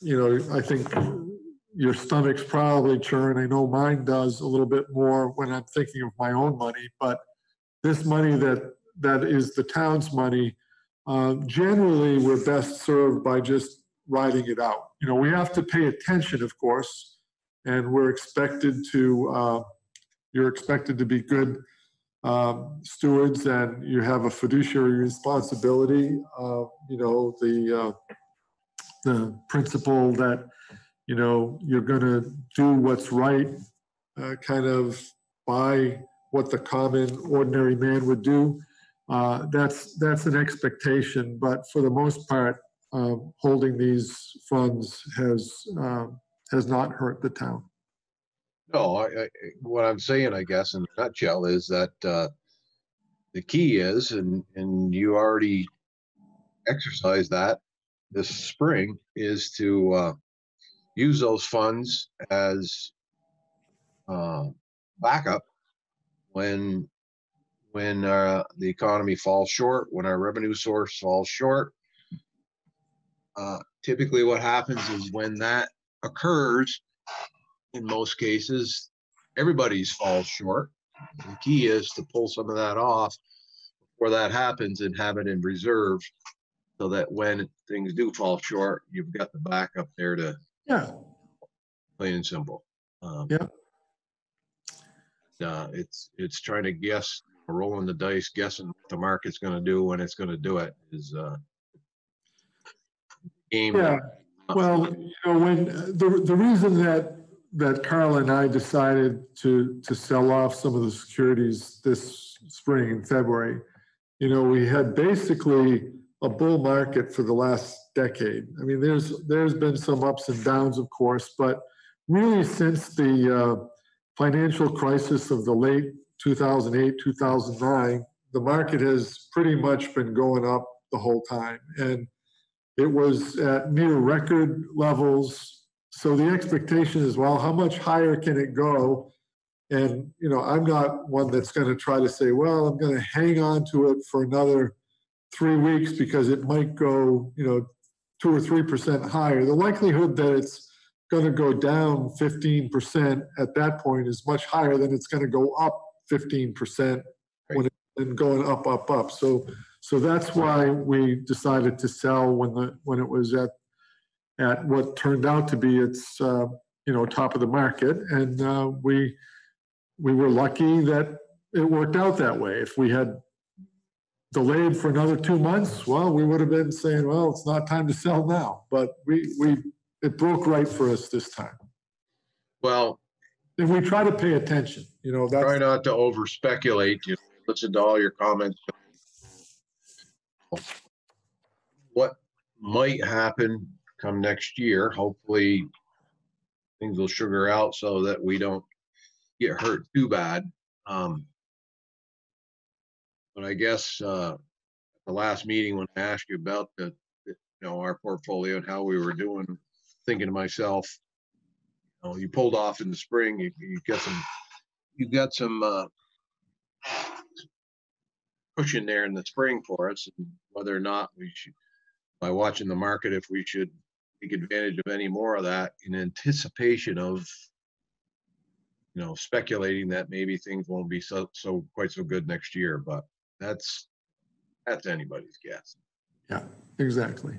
you know, I think your stomach's probably churn. I know mine does a little bit more when I'm thinking of my own money, but this money that, that is the town's money, uh, generally, we're best served by just riding it out. You know, we have to pay attention, of course, and we're expected to, uh, you're expected to be good um, stewards and you have a fiduciary responsibility. Uh, You know, the, uh, the principle that, you know, you're gonna do what's right, uh, kind of by what the common ordinary man would do. Uh, That's, that's an expectation, but for the most part, um, holding these funds has, um, has not hurt the town.
No, I, I, what I'm saying, I guess, in a nutshell, is that, uh, the key is, and, and you already exercised that this spring, is to, uh, use those funds as, uh, backup when, when, uh, the economy falls short, when our revenue source falls short. Uh, typically what happens is when that occurs, in most cases, everybody's falls short. The key is to pull some of that off before that happens and have it in reserve so that when things do fall short, you've got the backup there to
Yeah,
plain and simple. Um,
Yeah.
Uh, it's, it's trying to guess, rolling the dice, guessing what the market's gonna do when it's gonna do it is, uh, game.
yeah. Well, you know, when, the, the reason that that Carla and I decided to, to sell off some of the securities this spring in February. You know, we had basically a bull market for the last decade. I mean, there's, there's been some ups and downs, of course, but really since the uh, financial crisis of the late 2008, 2009, the market has pretty much been going up the whole time. And it was at near record levels. So the expectation is, well, how much higher can it go? And, you know, I'm not one that's going to try to say, well, I'm going to hang on to it for another three weeks because it might go, you know, two or three percent higher. The likelihood that it's going to go down 15% at that point is much higher than it's going to go up 15% when it, and going up, up, up. So, so that's why we decided to sell when the, when it was at, at what turned out to be its, uh, you know, top of the market. And uh, we, we were lucky that it worked out that way. If we had delayed for another two months, well, we would have been saying, well, it's not time to sell now. But we, we, it broke right for us this time.
Well,
if we try to pay attention, you know,
try not to over speculate, you know, listen to all your comments. What might happen come next year, hopefully things will sugar out so that we don't get hurt too bad. Um, But I guess, uh, the last meeting when I asked you about the, you know, our portfolio and how we were doing, thinking to myself, you know, you pulled off in the spring, you, you got some, you got some, uh, cushion there in the spring for us, and whether or not we should, by watching the market, if we should take advantage of any more of that in anticipation of, you know, speculating that maybe things won't be so, so, quite so good next year, but that's, that's anybody's guess.
yeah, exactly.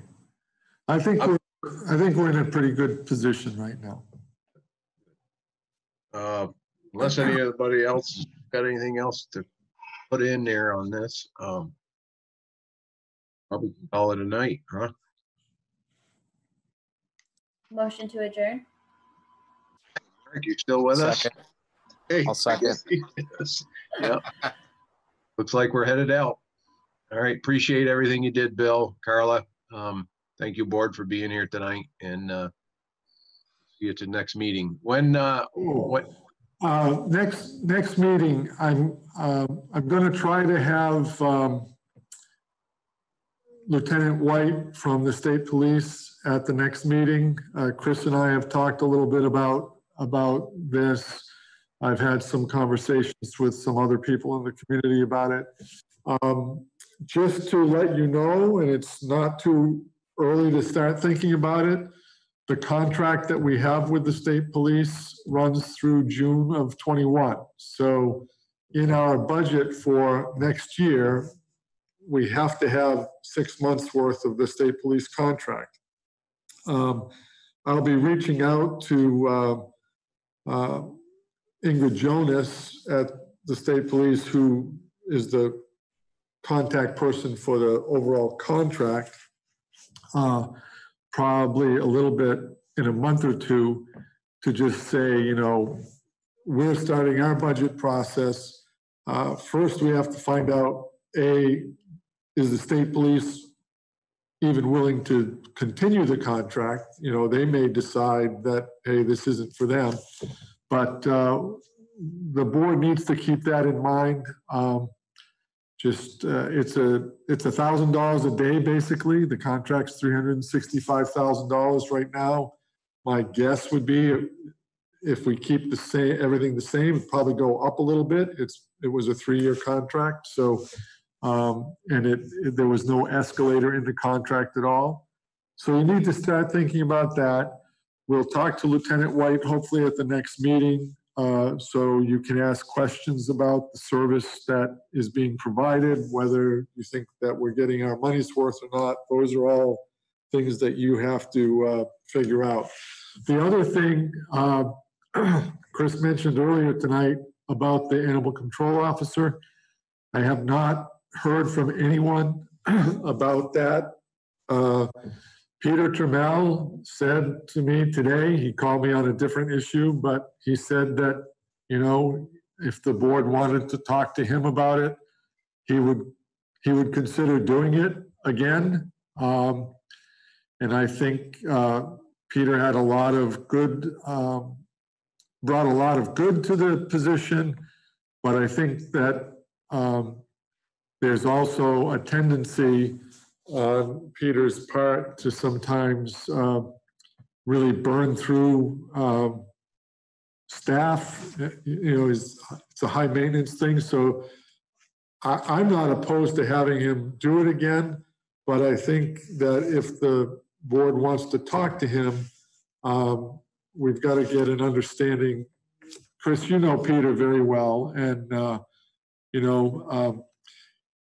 I think,
I'm-
we're I think we're in a pretty good position right now.
Uh, Unless anybody else got anything else to put in there on this, um, probably call it a night, huh?
Motion to adjourn.
Eric, you still with us? Hey.
I'll second.
Yes, Yep. Looks like we're headed out. All right, appreciate everything you did, Bill, Carla. Um, thank you, board, for being here tonight and, uh, see you at the next meeting. When, uh, what,
Uh, next, next meeting, I'm, um, I'm gonna try to have, um, Lieutenant White from the state police at the next meeting. Uh, Chris and I have talked a little bit about, about this. I've had some conversations with some other people in the community about it. Um, just to let you know, and it's not too early to start thinking about it, the contract that we have with the state police runs through June of '21. So in our budget for next year, we have to have six months' worth of the state police contract. Um, I'll be reaching out to uh, uh, Ingrid Jonas at the state police, who is the contact person for the overall contract. Uh, probably a little bit in a month or two to just say, you know, we're starting our budget process. Uh, First, we have to find out, A, is the state police even willing to continue the contract? You know, they may decide that, hey, this isn't for them. But uh, the board needs to keep that in mind. Um, just, uh, it's a, it's a thousand dollars a day, basically. The contract's three hundred and sixty-five thousand dollars right now. My guess would be if we keep the same, everything the same, probably go up a little bit. It's, it was a three-year contract, so, um, and it, it- there was no escalator in the contract at all. So you need to start thinking about that. We'll talk to Lieutenant White hopefully at the next meeting. Uh, so you can ask questions about the service that is being provided, whether you think that we're getting our money's worth or not. Those are all things that you have to uh, figure out. The other thing, uh, Chris mentioned earlier tonight about the animal control officer. I have not heard from anyone about that. Peter Trammell said to me today, he called me on a different issue, but he said that, you know, if the board wanted to talk to him about it, he would, he would consider doing it again. Um, and I think, uh, Peter had a lot of good, um, brought a lot of good to the position, but I think that, um, there's also a tendency on Peter's part to sometimes uh, really burn through um, staff. Uh, You know, it's, it's a high maintenance thing, so I, I'm not opposed to having him do it again, but I think that if the board wants to talk to him, um, we've got to get an understanding. Chris, you know Peter very well, and, uh, you know, um,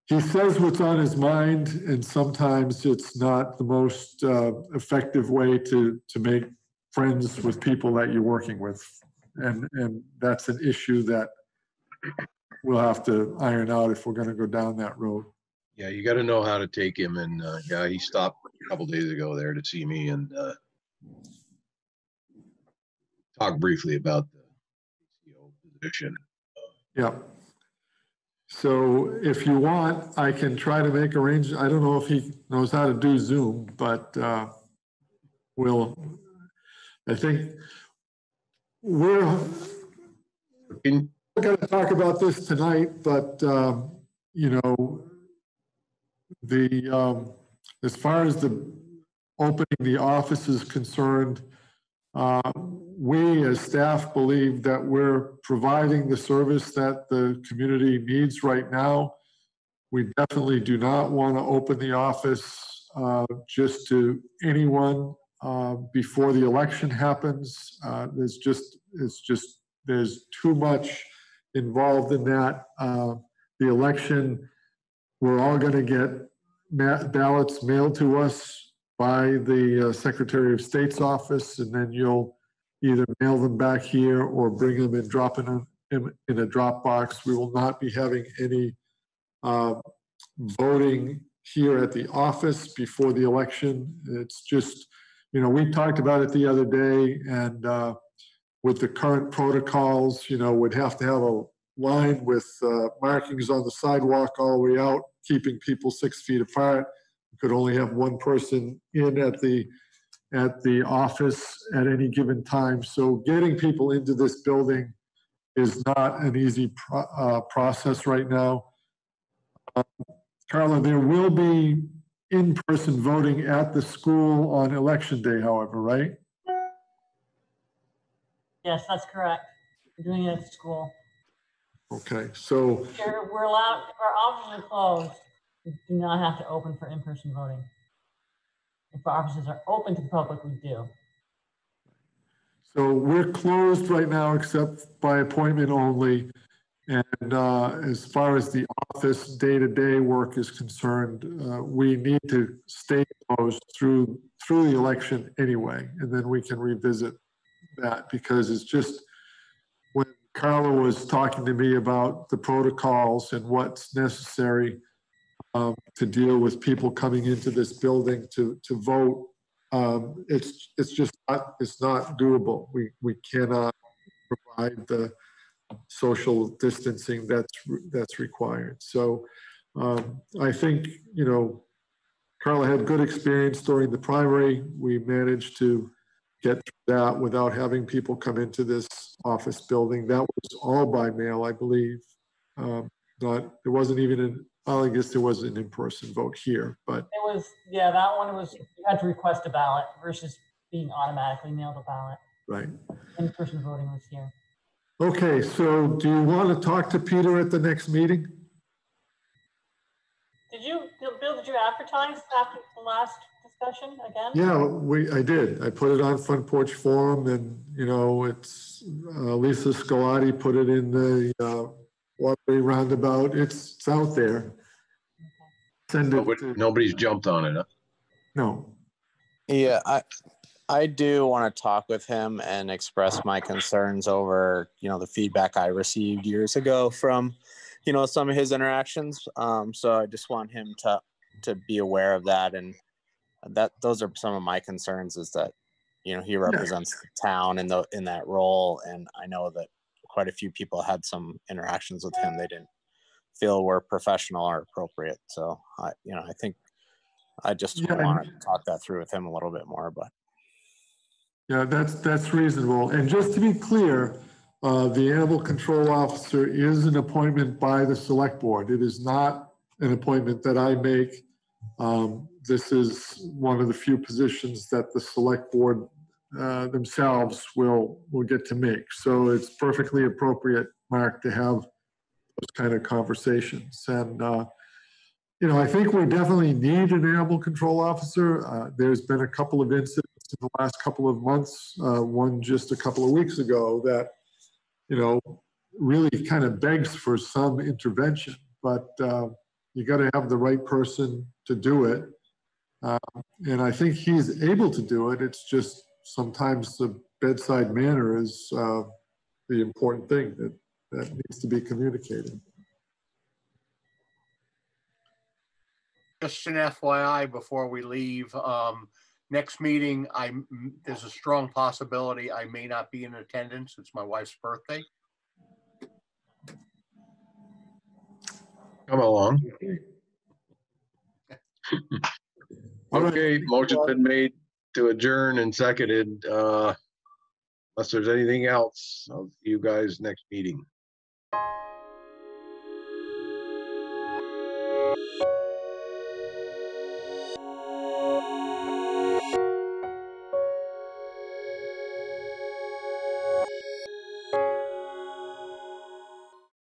he says what's on his mind, and sometimes it's not the most uh, effective way to to make friends with people that you're working with, and and that's an issue that we'll have to iron out if we're going to go down that road.
Yeah, you gotta know how to take him and, uh, yeah, he stopped a couple days ago there to see me and, uh, talk briefly about the PCO position.
Yeah. So if you want, I can try to make arrange, I don't know if he knows how to do Zoom, but uh, we'll, I think we're not going to talk about this tonight, but, um, you know, the, um, as far as the opening the office is concerned, uh, we as staff believe that we're providing the service that the community needs right now. We definitely do not want to open the office uh, just to anyone uh, before the election happens. Uh, There's just, it's just, there's too much involved in that. Uh, The election, we're all going to get ballots mailed to us by the uh, Secretary of State's office, and then you'll either mail them back here or bring them and drop in a, in in a Dropbox. We will not be having any uh, voting here at the office before the election. It's just, you know, we talked about it the other day, and uh, with the current protocols, you know, we'd have to have a line with uh, markings on the sidewalk all the way out, keeping people six feet apart. Could only have one person in at the, at the office at any given time. So getting people into this building is not an easy pro- uh, process right now. Um, Carla, there will be in-person voting at the school on election day, however, right?
Yes, that's correct. We're doing it at school.
Okay, so,
We're, we're allowed, our offices are closed, do not have to open for in-person voting. If our offices are open to the public, we do.
so we're closed right now except by appointment only. And uh, as far as the office day-to-day work is concerned, uh, we need to stay closed through, through the election anyway. And then we can revisit that because it's just, when Carla was talking to me about the protocols and what's necessary um, to deal with people coming into this building to, to vote, um, it's, it's just not, it's not doable. We, we cannot provide the social distancing that's, that's required. So um, I think, you know, Carla had good experience during the primary. We managed to get through that without having people come into this office building. That was all by mail, I believe. Um, Not, it wasn't even an, well, I guess there was an in-person vote here, but
It was, yeah, that one was, you had to request a ballot versus being automatically mailed a ballot.
right.
In-person voting was here.
Okay, so do you want to talk to Peter at the next meeting?
Did you, Bill, did you advertise after the last discussion again?
Yeah, we, I did. I put it on Front Porch Forum and, you know, it's, uh, Lisa Scagliotti put it in the, uh, Waterbury Roundabout. It's, it's out there. Send it
nobody-
to,
nobody's jumped on it, huh?
no,
Yeah, I I do want to talk with him and express my concerns over, you know, the feedback I received years ago from, you know, some of his interactions. Um, so I just want him to to be aware of that and that those are some of my concerns is that you know he represents the town in the in that role and i know that quite a few people had some interactions with him they didn't feel were professional or appropriate so i you know i think i just
Yeah,
want to talk that through with him a little bit more but
Yeah, that's, that's reasonable. And just to be clear, uh, the animal control officer is an appointment by the select board. It is not an appointment that I make. Um, This is one of the few positions that the select board uh, themselves will, will get to make. So it's perfectly appropriate, Mark, to have those kind of conversations. And, uh, you know, I think we definitely need an animal control officer. Uh, There's been a couple of incidents in the last couple of months, uh, one just a couple of weeks ago that, you know, really kind of begs for some intervention, but uh, you got to have the right person to do it. Um, And I think he's able to do it. It's just sometimes the bedside manner is uh, the important thing that, that needs to be communicated.
Just an FYI before we leave, um, next meeting, I, m- there's a strong possibility I may not be in attendance. It's my wife's birthday.
Come along. Okay, motion's been made to adjourn and seconded, uh, unless there's anything else of you guys next meeting.